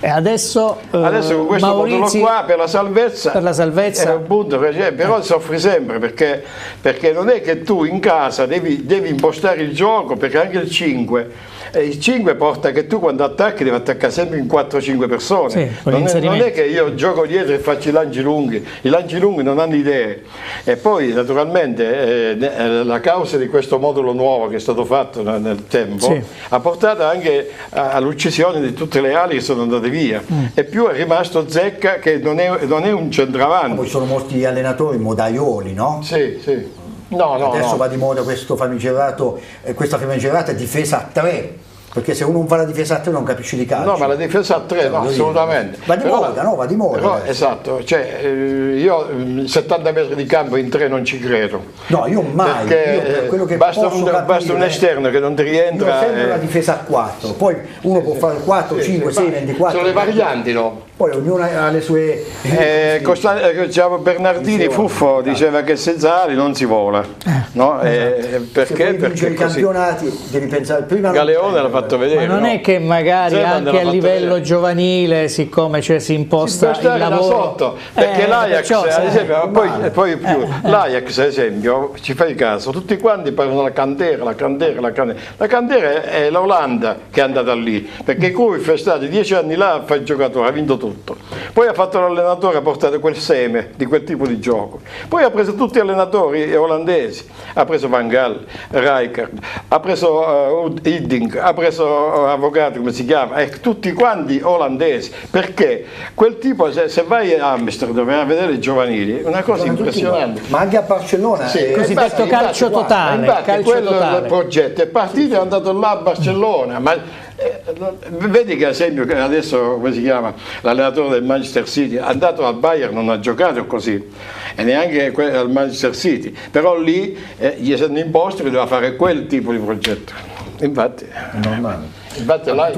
E adesso, eh, adesso con questo Maurizi, modulo qua per la salvezza, per la salvezza. è un punto, però soffri sempre perché, perché, non è che tu in casa devi, devi impostare il gioco perché anche il 5 e il 5 porta che tu quando attacchi devi attaccare sempre in 4-5 persone. Sì, non, è, non, è, che io gioco dietro e faccio i lanci lunghi, i lanci lunghi non hanno idee. E poi naturalmente eh, eh la causa di questo modulo nuovo che è stato fatto nel tempo sì. ha portato anche all'uccisione di tutte le ali che sono andate via. Mm. E più è rimasto Zecca che non è, non è un centravanti. Poi sono molti allenatori modaioli, no? Sì, sì. No, no, Adesso no. va di moda questo famigerato, eh, questa famigerata difesa a tre perché se uno non fa la difesa a 3 non capisce di calcio. No, ma la difesa a 3 no, assolutamente. Va di però, moda, no, va di moda. Però, esatto, cioè, eh, io 70 metri di campo in 3 non ci credo. No, io mai. Perché io basta, un, capire, basta, un, esterno che non ti rientra. Io sempre eh, la difesa a 4, poi uno può fare 4, 5, 6, 24. Sono le varianti, no? Poi ognuno ha le sue... Eh, Costan- eh, diciamo Bernardini Fuffo diceva che senza ali non si vola, no? esatto. eh, perché? perché i campionati devi pensare prima... Galeone l'ha fatto vedere. Ma non no? è che magari Zerman anche a livello vedere. giovanile, siccome cioè, si imposta si il lavoro... sotto, perché eh, l'Ajax, ad esempio, poi, poi più, eh. l'Ajax ad esempio, ci fai caso, tutti quanti parlano della cantera, la cantera, la cantera. La cantera è l'Olanda che è andata lì, perché Cruyff è stato dieci anni là a fare il giocatore, ha vinto tutto tutto. Poi ha fatto l'allenatore, ha portato quel seme di quel tipo di gioco. Poi ha preso tutti gli allenatori olandesi, ha preso Van Gaal, Rijkaard, ha preso uh, Hiddink, ha preso uh, Avvocato, come si chiama, eh, tutti quanti olandesi. Perché quel tipo, se, se vai a Amsterdam a vedere i giovanili, è una cosa Sono impressionante. Ma anche a Barcellona, sì, il cosiddetto calcio totale. Infatti, calcio quello totale. il progetto è partito e è andato là a Barcellona. Ma, eh, vedi che ad esempio adesso come si chiama l'allenatore del Manchester City è andato al Bayern non ha giocato così e neanche al Manchester City però lì eh, gli essendo imposto che doveva fare quel tipo di progetto infatti. Infatti, là,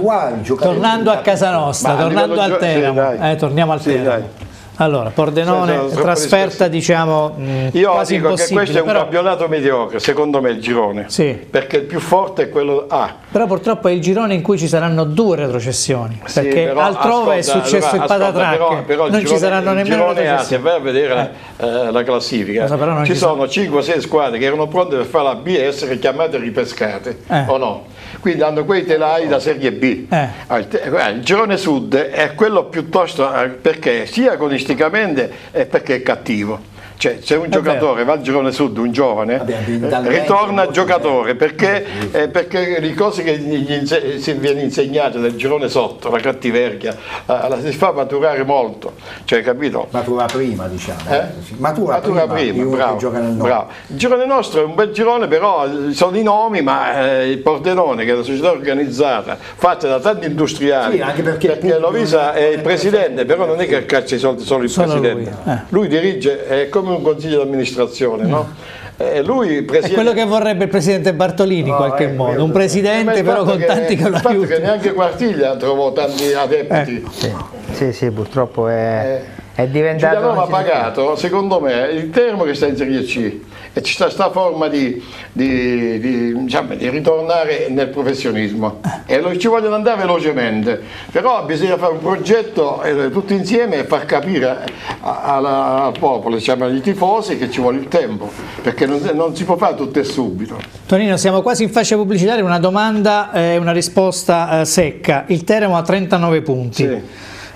tornando a casa nostra, tornando al Teramo, sì, eh, torniamo al sì, Teramo. Allora, Pordenone, cioè, trasferta diciamo mh, Io dico che questo è un però... campionato mediocre, secondo me il girone, sì. perché il più forte è quello A. Però purtroppo è il girone in cui ci saranno due retrocessioni, sì, perché però, altrove ascolta, è successo allora, il patatrac, però, però non girone, ci saranno nemmeno A, se vai a vedere eh. eh, la classifica, ci, ci sono 5-6 squadre che erano pronte per fare la B e essere chiamate ripescate, eh. o no? Quindi hanno quei telai da Serie B. Eh. Eh. Il girone sud è quello piuttosto eh, perché sia agonisticamente e perché è cattivo. Cioè, se un è giocatore vero. va al girone sud, un giovane, Vabbè, ritorna giocatore perché, eh, perché le cose che gli inse- si viene insegnate nel girone sotto, la cattiveria, la, la si fa maturare molto. Cioè, capito? Matura prima, diciamo. Eh? Matura, Matura prima, prima bravo, bravo. Il girone nostro è un bel girone, però sono i nomi, ma eh, il Pordenone, che è una società organizzata, fatta da tanti industriali, sì, anche perché, perché Lovisa è il presidente, però non è che caccia i soldi solo il solo presidente. Lui, eh. lui dirige, è come come un consiglio di amministrazione, no? Eh, lui, presidente... È quello che vorrebbe il presidente Bartolini in qualche eh, modo, un presidente però con che, tanti che lo aiutano. che neanche Quartiglia trovò tanti adepti. Eh, sì. sì, sì, purtroppo è, eh, è diventato... Ci aveva pagato, secondo me, il termo che sta in Serie C e sta questa forma di, di, di, diciamo, di, ritornare nel professionismo. E lo, ci vogliono andare velocemente. Però bisogna fare un progetto eh, tutti insieme e far capire a, a, al popolo, diciamo, agli tifosi che ci vuole il tempo perché non, non, si può fare tutto e subito. Tonino siamo quasi in fascia pubblicitaria una domanda e una risposta eh, secca. Il Teramo ha 39 punti. Sì.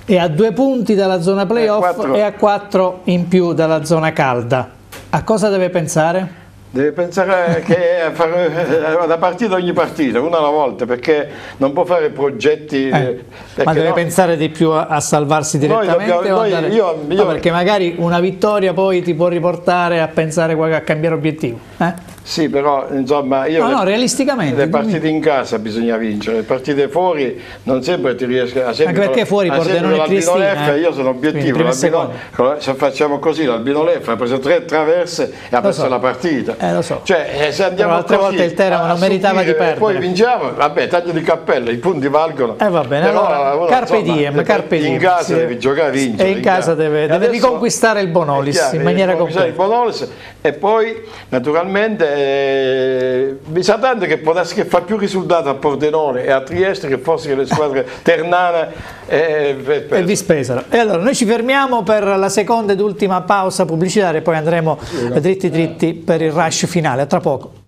e a due punti dalla zona playoff e a quattro in più dalla zona calda a cosa deve pensare? Deve pensare che fare una partita ogni partita, una alla volta, perché non può fare progetti. Eh, ma deve no, pensare di più a, a salvarsi direttamente? Dobbiamo, noi, andare, io, io, no, perché magari una vittoria poi ti può riportare a pensare a cambiare obiettivo. Eh? Sì, però insomma io no, no, realisticamente, le partite in casa bisogna vincere, le partite fuori non sempre ti riesco a sempre Anche perché fuori Pordenone e Triestina, eh? io sono obiettivo, se facciamo così l'Albino Leffe ha preso tre traverse e ha perso so. la partita. Eh, lo so. Cioè, eh, se andiamo altre volte il Teramo non meritava di perdere. Poi vinciamo, vabbè, taglio di cappella, i punti valgono. Eh va bene, però, allora, uno, carpe insomma, diem, carpe diem. In casa devi giocare a vincere. E in casa deve, deve riconquistare il Bonolis in maniera completa. Il Bonolis e poi naturalmente eh, mi sa tanto che potesse che fa più risultati a Pordenone e a Trieste che forse che le squadre Ternana e, e, e Vispesaro. E allora noi ci fermiamo per la seconda ed ultima pausa pubblicitaria e poi andremo dritti dritti per il rush finale. A tra poco.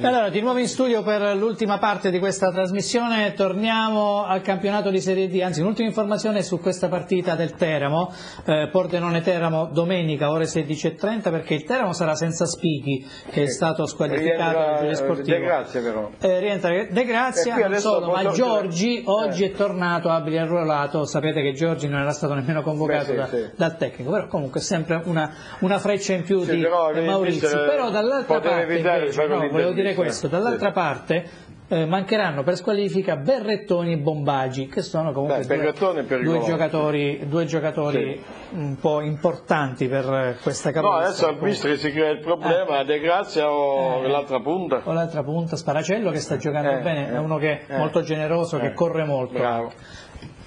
Allora, di nuovo in studio per l'ultima parte di questa trasmissione, torniamo al campionato di Serie D, anzi un'ultima informazione su questa partita del Teramo, eh, Pordenone-Teramo domenica ore 16.30 perché il Teramo sarà senza Spighi che è stato squalificato per sportivo. De Grazia però. Eh, rientra De Grazia, non solo, ma Giorgi oggi eh. è tornato abile arruolato, sapete che Giorgi non era stato nemmeno convocato Beh, sì, da, sì. dal tecnico, però comunque è sempre una, una freccia in più sì, di però, Maurizio, però dall'altra parte invece, no, volevo dire questo, dall'altra parte eh, mancheranno per squalifica Berrettoni e Bombagi che sono comunque Beh, due, due, giocatori, due giocatori sì. un po' importanti per questa campagna. No, adesso al visto che si crea il problema, eh. De Grazia o eh. l'altra punta? O l'altra punta, Sparacello che sta giocando eh, bene, è eh, uno che è eh. molto generoso, che corre molto. Bravo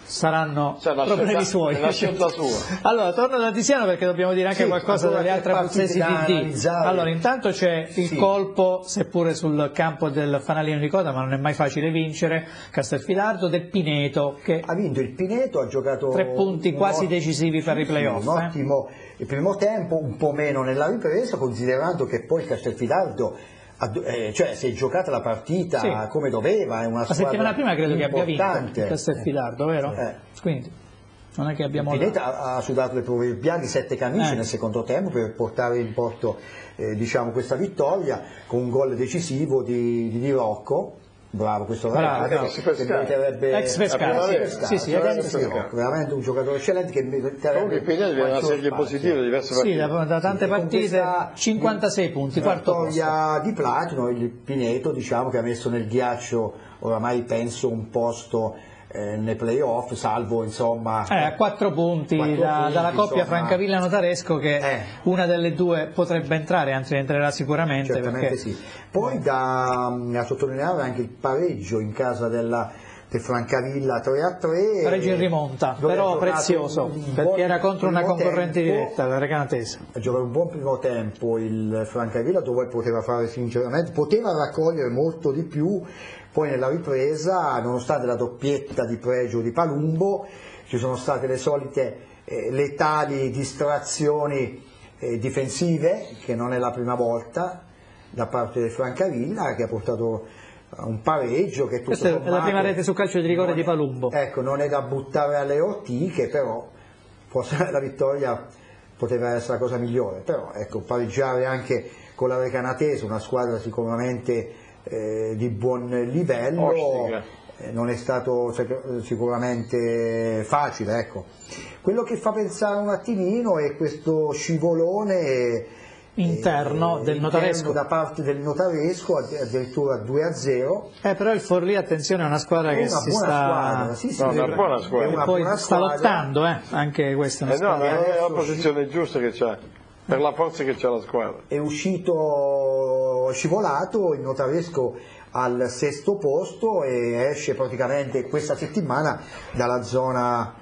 saranno cioè, problemi suoi. allora, torno da Tiziano perché dobbiamo dire anche sì, qualcosa delle altre abruzzesi PD. Allora, intanto c'è il sì. colpo, seppure sul campo del fanalino di coda, ma non è mai facile vincere, Castelfidardo, del Pineto che ha vinto il Pineto, ha giocato tre punti quasi decisivi per i playoff. Un eh. ottimo il primo tempo, un po' meno nella ripresa, considerando che poi Castelfidardo eh, cioè si è giocata la partita sì. come doveva, è una la settimana prima credo che abbia vinto Castelfidardo, vero? Eh. Quindi non è che abbiamo Pineta ha, ha sudato le proverbiali sette camicie eh. nel secondo tempo per portare in porto eh, diciamo, questa vittoria con un gol decisivo di, di, di Rocco Bravo, questo bravo, ragazzo che meriterebbe ex Pescara, sì, sì, veramente un giocatore eccellente che meriterebbe comunque Pignelli viene una serie positiva diverse partite. sì, da, da tante sì, partite 56 punti quarto posto. di platino il Pineto diciamo che ha messo nel ghiaccio oramai penso un posto eh, nei playoff, salvo insomma... Eh, a quattro punti, quattro da, punti dalla coppia Francavilla-Notaresco che eh. una delle due potrebbe entrare, anzi entrerà sicuramente. Certamente perché... sì. Poi da, da sottolineare anche il pareggio in casa della del Francavilla 3 a 3. Pareggio in rimonta, però prezioso, perché era contro una concorrente tempo, diretta, la Recanatese. Ha giocato un buon primo tempo il Francavilla dove poteva fare sinceramente, poteva raccogliere molto di più, poi nella ripresa, nonostante la doppietta di pregio di Palumbo, ci sono state le solite eh, letali distrazioni eh, difensive, che non è la prima volta, da parte del Francavilla, che ha portato un pareggio che tutto Questa è la prima rete su calcio di rigore di Palumbo. Ecco, non è da buttare alle ortiche, però forse la vittoria poteva essere la cosa migliore, però ecco, pareggiare anche con la Recanatese, una squadra sicuramente eh, di buon livello, eh, non è stato sicuramente facile. Ecco. Quello che fa pensare un attimino è questo scivolone interno eh, del notaresco da parte del notaresco addirittura 2 a 0 eh, però il Forlì attenzione è una squadra è che una si sta squadra, sì, sì, no, una buona squadra una poi buona sta squadra. lottando eh, anche questa è una eh no, è la posizione giusta che c'ha per la forza che c'ha la squadra è uscito scivolato il notaresco al sesto posto e esce praticamente questa settimana dalla zona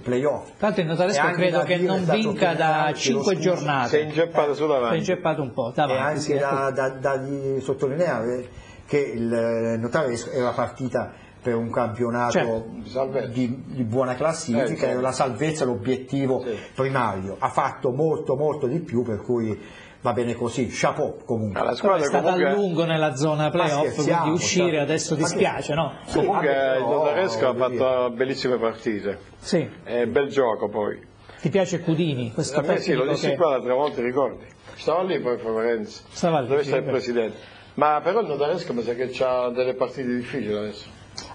playoff. Tanto il Notaresco credo che non vinca da 5 giornate. Si è inceppato su davanti. Si è inceppato un po', davanti. E anche sì, da, da, da sottolineare che il Notaresco era partita per un campionato certo. di, di, buona classifica, eh, certo. la salvezza l'obiettivo sì. primario. Ha fatto molto molto di più per cui va bene così, chapeau comunque. La squadra è stata comunque... a lungo nella zona playoff, quindi uscire certo. adesso dispiace, no? Sì, comunque vabbè, il Notaresco ha fatto bellissime partite, sì. è bel gioco poi. Ti piace Cudini? Questo a me sì, lo dissi che... qua l'altra volta, ricordi? Stava lì poi Florenzi, dove sta il presidente. Ma però il Notaresco mi sa che ha delle partite difficili adesso.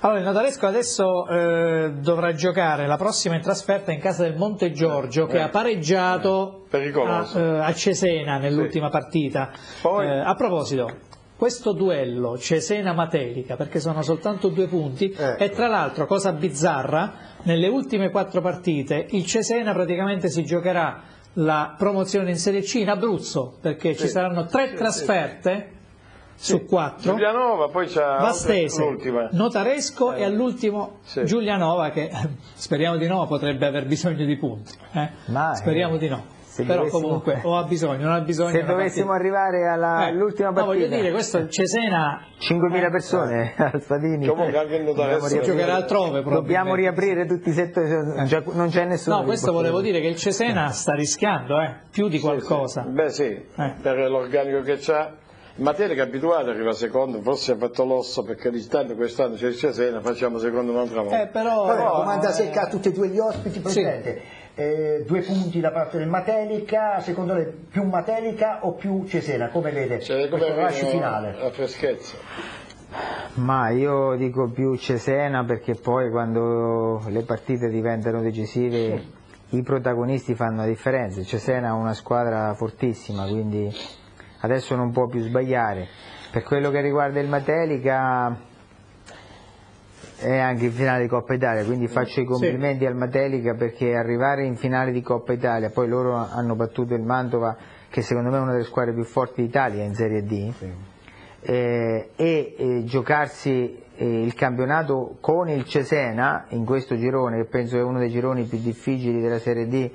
Allora, il Notaresco adesso eh, dovrà giocare la prossima in trasferta in casa del Monte Giorgio che eh, ha pareggiato eh, a, eh, a, Cesena nell'ultima sì. partita. Poi... Eh, a proposito, questo duello Cesena-Matelica, perché sono soltanto due punti, ecco. e tra l'altro, cosa bizzarra, nelle ultime quattro partite il Cesena praticamente si giocherà la promozione in Serie C in Abruzzo, perché sì. ci saranno tre trasferte su quattro Giulianova poi c'è Vastese, Notaresco eh. e all'ultimo sì. Giulianova che speriamo di no potrebbe aver bisogno di punti eh? speriamo di no però dovessimo... comunque o ha bisogno non ha bisogno se dovessimo arrivare all'ultima eh. partita no, voglio dire questo il Cesena 5.000 eh. persone al Spadini si giocherà altrove dobbiamo riaprire tutti i settori eh. non c'è nessuno no questo volevo dire che il Cesena sta rischiando eh, più di qualcosa sì, sì. beh sì eh. per l'organico che c'ha Matera che è abituato arriva secondo, forse ha fatto l'osso perché di tanto quest'anno c'è il Cesena, facciamo secondo un'altra volta. Eh, però, però comanda secca a tutti e due gli ospiti, Presidente. Sì. Eh, due punti da parte del Matelica, secondo lei più Matelica o più Cesena? Come vede cioè, come questo finale? La freschezza. Ma io dico più Cesena perché poi quando le partite diventano decisive i protagonisti fanno la differenza. Cesena è una squadra fortissima, quindi adesso non può più sbagliare. Per quello che riguarda il Matelica è anche in finale di Coppa Italia, quindi faccio i complimenti sì. al Matelica perché arrivare in finale di Coppa Italia, poi loro hanno battuto il Mantova che secondo me è una delle squadre più forti d'Italia in Serie D, sì. eh, e, e, giocarsi eh, il campionato con il Cesena in questo girone, che penso è uno dei gironi più difficili della Serie D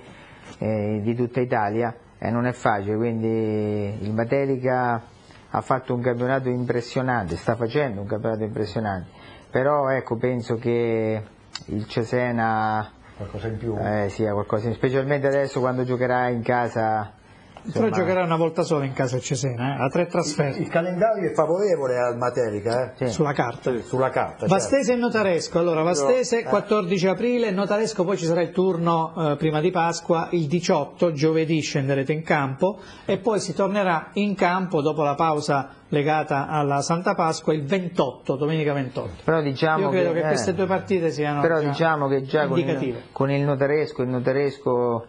eh, di tutta Italia, e non è facile, quindi il Matelica ha fatto un campionato impressionante, sta facendo un campionato impressionante, però ecco, penso che il Cesena qualcosa in più, eh, sia qualcosa in più, specialmente adesso quando giocherà in casa Insomma, però giocherà una volta sola in casa a Cesena, eh? a tre trasferte. Il, il, calendario è favorevole al Materica, eh? sì. sulla carta. Sì, sulla carta certo. Vastese certo. e Notaresco, allora Vastese eh. 14 aprile, Notaresco poi ci sarà il turno eh, prima di Pasqua, il 18, giovedì scenderete in campo e poi si tornerà in campo dopo la pausa legata alla Santa Pasqua il 28, domenica 28. Però diciamo Io credo che, che queste due partite siano però diciamo che già con il, con il Notaresco, il Notaresco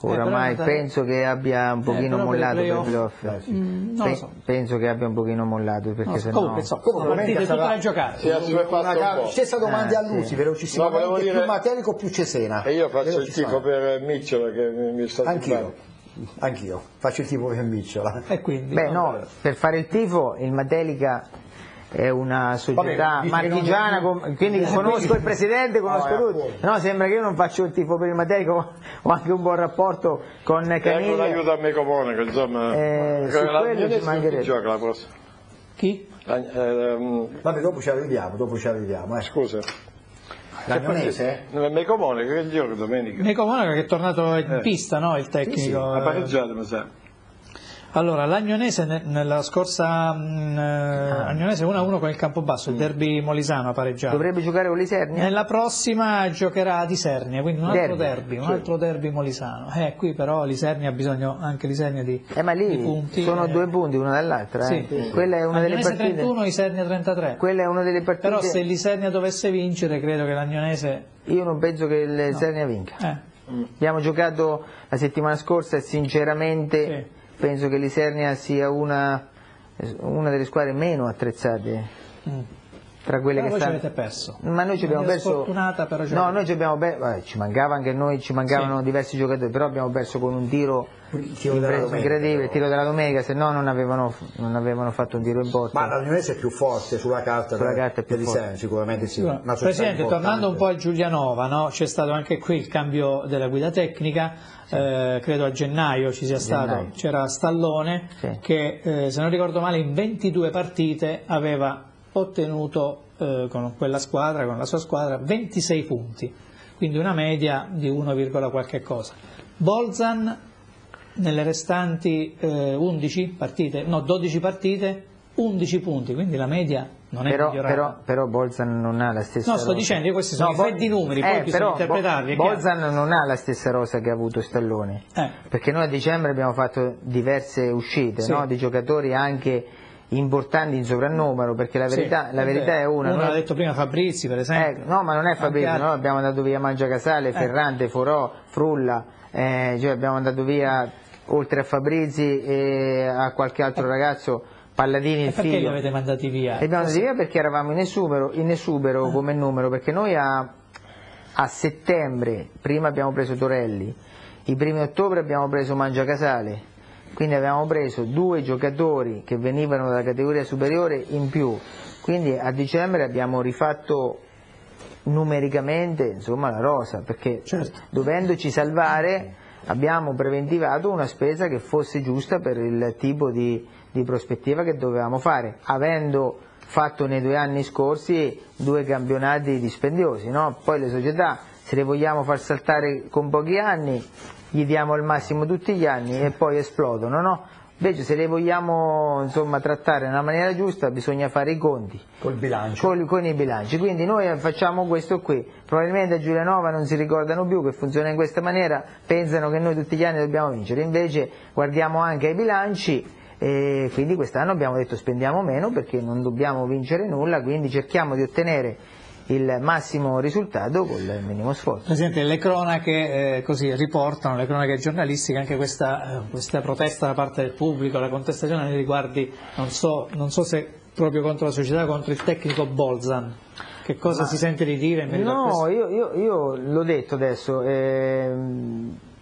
Oramai eh, penso che abbia un pochino eh, mollato per i playoff. Eh, sì. mm, Pe so. Penso che abbia un pochino mollato perché no, se comunque, no... so, comunque da giocare. Sì, una stessa domanda eh, a Luci, sì. velocissimamente, no, dire... più Materico più Cesena? E io faccio il tifo per Micciola che mi, mi sta Anch'io. Anch'io, faccio il tifo per Micciola. E quindi? Beh no, per fare il tifo il Matelica è una società Vabbè, marchigiana, con, quindi eh, conosco il presidente, conosco oh, tutti. No, sembra che io non faccio il tifo per il Materico, ho anche un buon rapporto con Caniglia. Ecco l'aiuto a me comune, insomma. Eh, su quello ci mancherebbe. gioca la prossima. Chi? La, ehm... Vabbè, dopo ci arriviamo, dopo ci arriviamo. Eh. Scusa. L'Agnonese? Mecomone, che gioco domenica? Mecomone che è tornato in eh. pista, no? Il tecnico. Sì, sì. Ha pareggiato, mi sa. Allora, l'Agnonese nella scorsa mh, ah. Agnonese 1-1 con il Campobasso, il derby molisano ha pareggiato. Dovrebbe giocare con l'Isernia? Nella prossima giocherà di Sernia, quindi un altro derby, un altro derby molisano. Eh, qui però l'Isernia ha bisogno anche l'Isernia di, eh, ma lì di punti. Sono eh. due punti una dall'altra. Sì. Eh. Quella è una Agnonese delle partite. 31, Isernia 33. Quella è una delle partite. Però se l'Isernia dovesse vincere, credo che l'Agnonese. Io non penso che l'Isernia no. vinca. Eh. Abbiamo giocato la settimana scorsa e sinceramente. Penso che l'Isernia sia una, una delle squadre meno attrezzate. Mm tra quelle però che stanno... avete perso. Ma noi ci abbiamo perso. Però No, noi ci abbiamo perso. Vabbè, ci mancava anche noi, ci mancavano sì. diversi giocatori, però abbiamo perso con un tiro, tiro incredibile, il tiro della domenica, se no non avevano, non avevano fatto un tiro in porta. Ma la Udinese è più forte sulla carta, sulla carta è più forte. Sen, sicuramente sì. Una Presidente, tornando un po' a Giulianova, no? c'è stato anche qui il cambio della guida tecnica, sì. eh, credo a gennaio ci sia stato, c'era Stallone sì. che eh, se non ricordo male in 22 partite aveva ottenuto eh, con quella squadra, con la sua squadra, 26 punti, quindi una media di 1, qualche cosa. Bolzan nelle restanti eh, 11 partite, no 12 partite, 11 punti, quindi la media non è però, migliorata. Però, però Bolzan non ha la stessa No, sto rosa. dicendo, io questi sono no, i freddi numeri, poi eh, bisogna interpretarli. Bolzan non ha la stessa rosa che ha avuto Stallone, eh. perché noi a dicembre abbiamo fatto diverse uscite sì. no, di giocatori anche importanti in sovrannumero perché la verità, sì, la verità è una. Uno l'ha detto prima Fabrizi per esempio. Eh, no, ma non è Fabrizi, noi abbiamo andato via Mangia Casale, eh. Ferrante, Forò, Frulla, eh, cioè abbiamo andato via oltre a Fabrizi e a qualche altro eh. ragazzo. Palladini il perché figlio. li avete mandati via? Li abbiamo mandati via perché eravamo in esubero, in esubero eh. come numero, perché noi a, a settembre prima abbiamo preso Torelli, i primi ottobre abbiamo preso Mangia Casale, quindi avevamo preso due giocatori che venivano dalla categoria superiore in più, quindi a dicembre abbiamo rifatto numericamente insomma, la rosa, perché certo. dovendoci salvare abbiamo preventivato una spesa che fosse giusta per il tipo di, di prospettiva che dovevamo fare, avendo fatto nei due anni scorsi due campionati dispendiosi, no? poi le società se le vogliamo far saltare con pochi anni gli diamo al massimo tutti gli anni e poi esplodono, no? Invece se le vogliamo insomma, trattare nella maniera giusta bisogna fare i conti. Col con, i bilanci, quindi noi facciamo questo qui, probabilmente a Giulianova non si ricordano più che funziona in questa maniera, pensano che noi tutti gli anni dobbiamo vincere, invece guardiamo anche ai bilanci e quindi quest'anno abbiamo detto spendiamo meno perché non dobbiamo vincere nulla, quindi cerchiamo di ottenere il massimo risultato con il minimo sforzo. Presidente, le cronache eh, così riportano, le cronache giornalistiche, anche questa, eh, questa, protesta da parte del pubblico, la contestazione nei riguardi, non so, non so se proprio contro la società, contro il tecnico Bolzan. Che cosa Ma, si sente di dire No, io, io, io l'ho detto adesso, eh,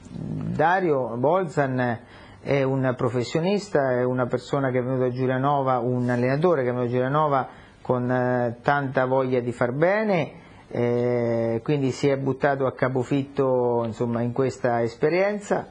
Dario Bolzan è un professionista, è una persona che è venuto a Giulianova, un allenatore che è venuto a Giulianova con eh, tanta voglia di far bene, eh, quindi si è buttato a capofitto insomma, in questa esperienza.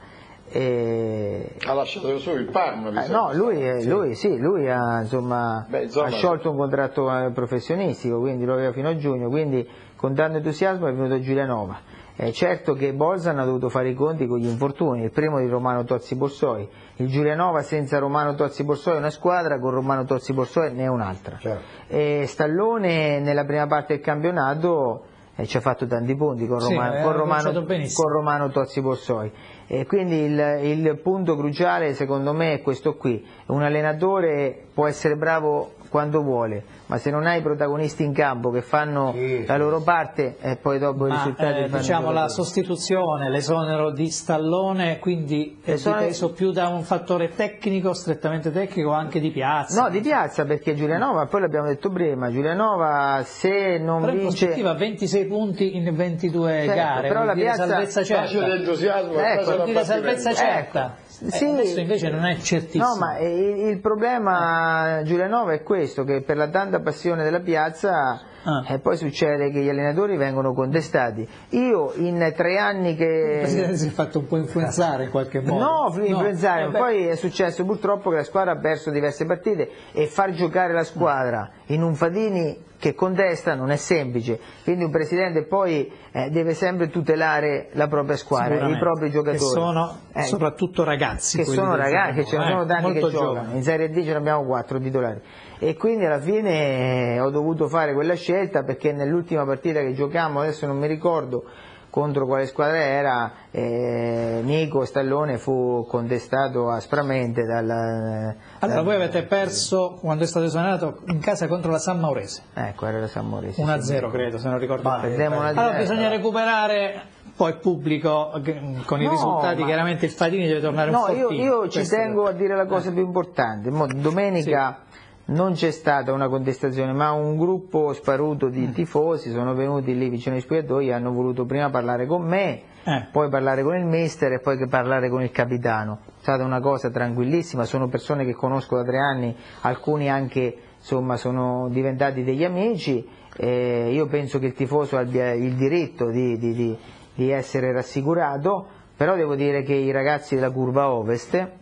E... Ha lasciato solo il Parma? Eh, no, lui, sì. lui, sì, lui ha, insomma, Beh, insomma, ha, sciolto un contratto eh, professionistico, quindi lo aveva fino a giugno, quindi con tanto entusiasmo è venuto a Giulianova. Eh, certo che Bolzan ha dovuto fare i conti con gli infortuni, il primo di Romano Tozzi Borsoi, il Giulianova senza Romano Tozzi Borsoi è una squadra, con Romano Tozzi Borsoi ne è un'altra. Certo. E Stallone nella prima parte del campionato eh, ci ha fatto tanti punti con Romano, sì, con Romano, con Romano Tozzi Borsoi. E quindi il, il punto cruciale secondo me è questo qui, un allenatore può essere bravo quando vuole, ma se non hai i protagonisti in campo che fanno sì, la loro parte e poi dopo ma, i risultati eh, diciamo la sostituzione, l'esonero di Stallone quindi è dipeso più da un fattore tecnico, strettamente tecnico anche di piazza? No, di piazza perché Giulianova, poi l'abbiamo detto prima, Giulianova se non però vince... Però in 26 punti in 22 certo, gare, però la piazza... salvezza certa. Ecco, vuol dire salvezza certa. Ecco. Sì, eh, invece non è certissimo. No, ma il, il problema Giulianova è questo questo, che per la tanta passione della piazza ah. e poi succede che gli allenatori vengono contestati. Io in tre anni che... Il Presidente si è fatto un po' influenzare in qualche modo. No, no. influenzare, eh poi è successo purtroppo che la squadra ha perso diverse partite e far giocare la squadra in un Fadini che contesta non è semplice, quindi un Presidente poi eh, deve sempre tutelare la propria squadra, i propri giocatori. Che sono eh, soprattutto ragazzi. Che sono ragazzi, che ce ne sono tanti che giovani. giocano, in Serie D ce ne abbiamo quattro titolari e quindi alla fine ho dovuto fare quella scelta perché nell'ultima partita che giocammo, adesso non mi ricordo contro quale squadra era, eh, Nico Stallone fu contestato aspramente dal... Allora dal, voi avete perso quando è stato esonerato in casa contro la San Maurese. Ecco, era la San Maurese. 1-0 credo, se non ricordo male. Allora bisogna recuperare poi pubblico con i no, risultati chiaramente il Fadini deve tornare no, un po' io, io ci tengo a dire la cosa più importante domenica sì non c'è stata una contestazione, ma un gruppo sparuto di mm. tifosi sono venuti lì vicino ai spogliatoi e hanno voluto prima parlare con me, eh. poi parlare con il mister e poi parlare con il capitano. È stata una cosa tranquillissima, sono persone che conosco da tre anni, alcuni anche insomma, sono diventati degli amici. Eh, io penso che il tifoso abbia il diritto di, di, di, di essere rassicurato, però devo dire che i ragazzi della curva ovest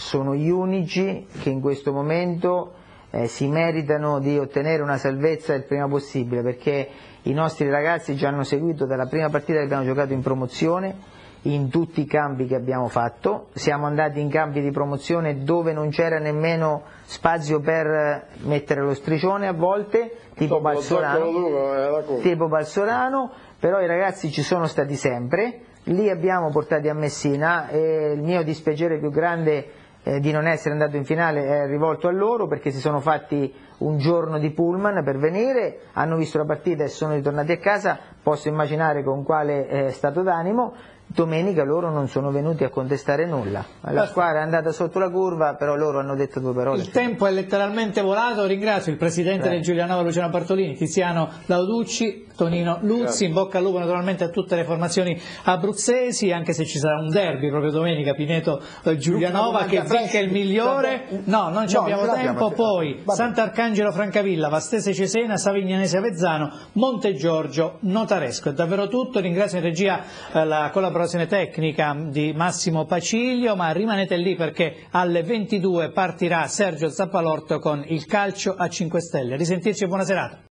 sono gli unici che in questo momento eh, si meritano di ottenere una salvezza il prima possibile perché i nostri ragazzi ci hanno seguito dalla prima partita che abbiamo giocato in promozione in tutti i campi che abbiamo fatto, siamo andati in campi di promozione dove non c'era nemmeno spazio per mettere lo striscione a volte, tipo Balsorano, tipo Balsorano, però i ragazzi ci sono stati sempre, lì abbiamo portati a Messina e il mio dispiacere più grande eh, di non essere andato in finale è rivolto a loro perché si sono fatti un giorno di pullman per venire, hanno visto la partita e sono ritornati a casa, posso immaginare con quale eh, stato d'animo, domenica loro non sono venuti a contestare nulla. La squadra è andata sotto la curva, però loro hanno detto due parole. Il tempo è letteralmente volato, ringrazio il presidente Beh. del Giulianova Luciano Bartolini, Tiziano Lauducci, Tonino Luzzi, Grazie. in bocca al lupo naturalmente a tutte le formazioni abruzzesi, anche se ci sarà un derby proprio domenica, Pineto eh, Giulianova, che vinca il migliore, no, non ci no, abbiamo tempo, poi Sant'Arcangelo Francavilla, Vastese Cesena, Savignanese Avezzano, Monte Giorgio, Notaresco. È davvero tutto, ringrazio in regia eh, la collaborazione collaborazione tecnica di Massimo Paciglio, ma rimanete lì perché alle 22 partirà Sergio Zappalorto con il calcio a 5 stelle. Risentirci e buona serata.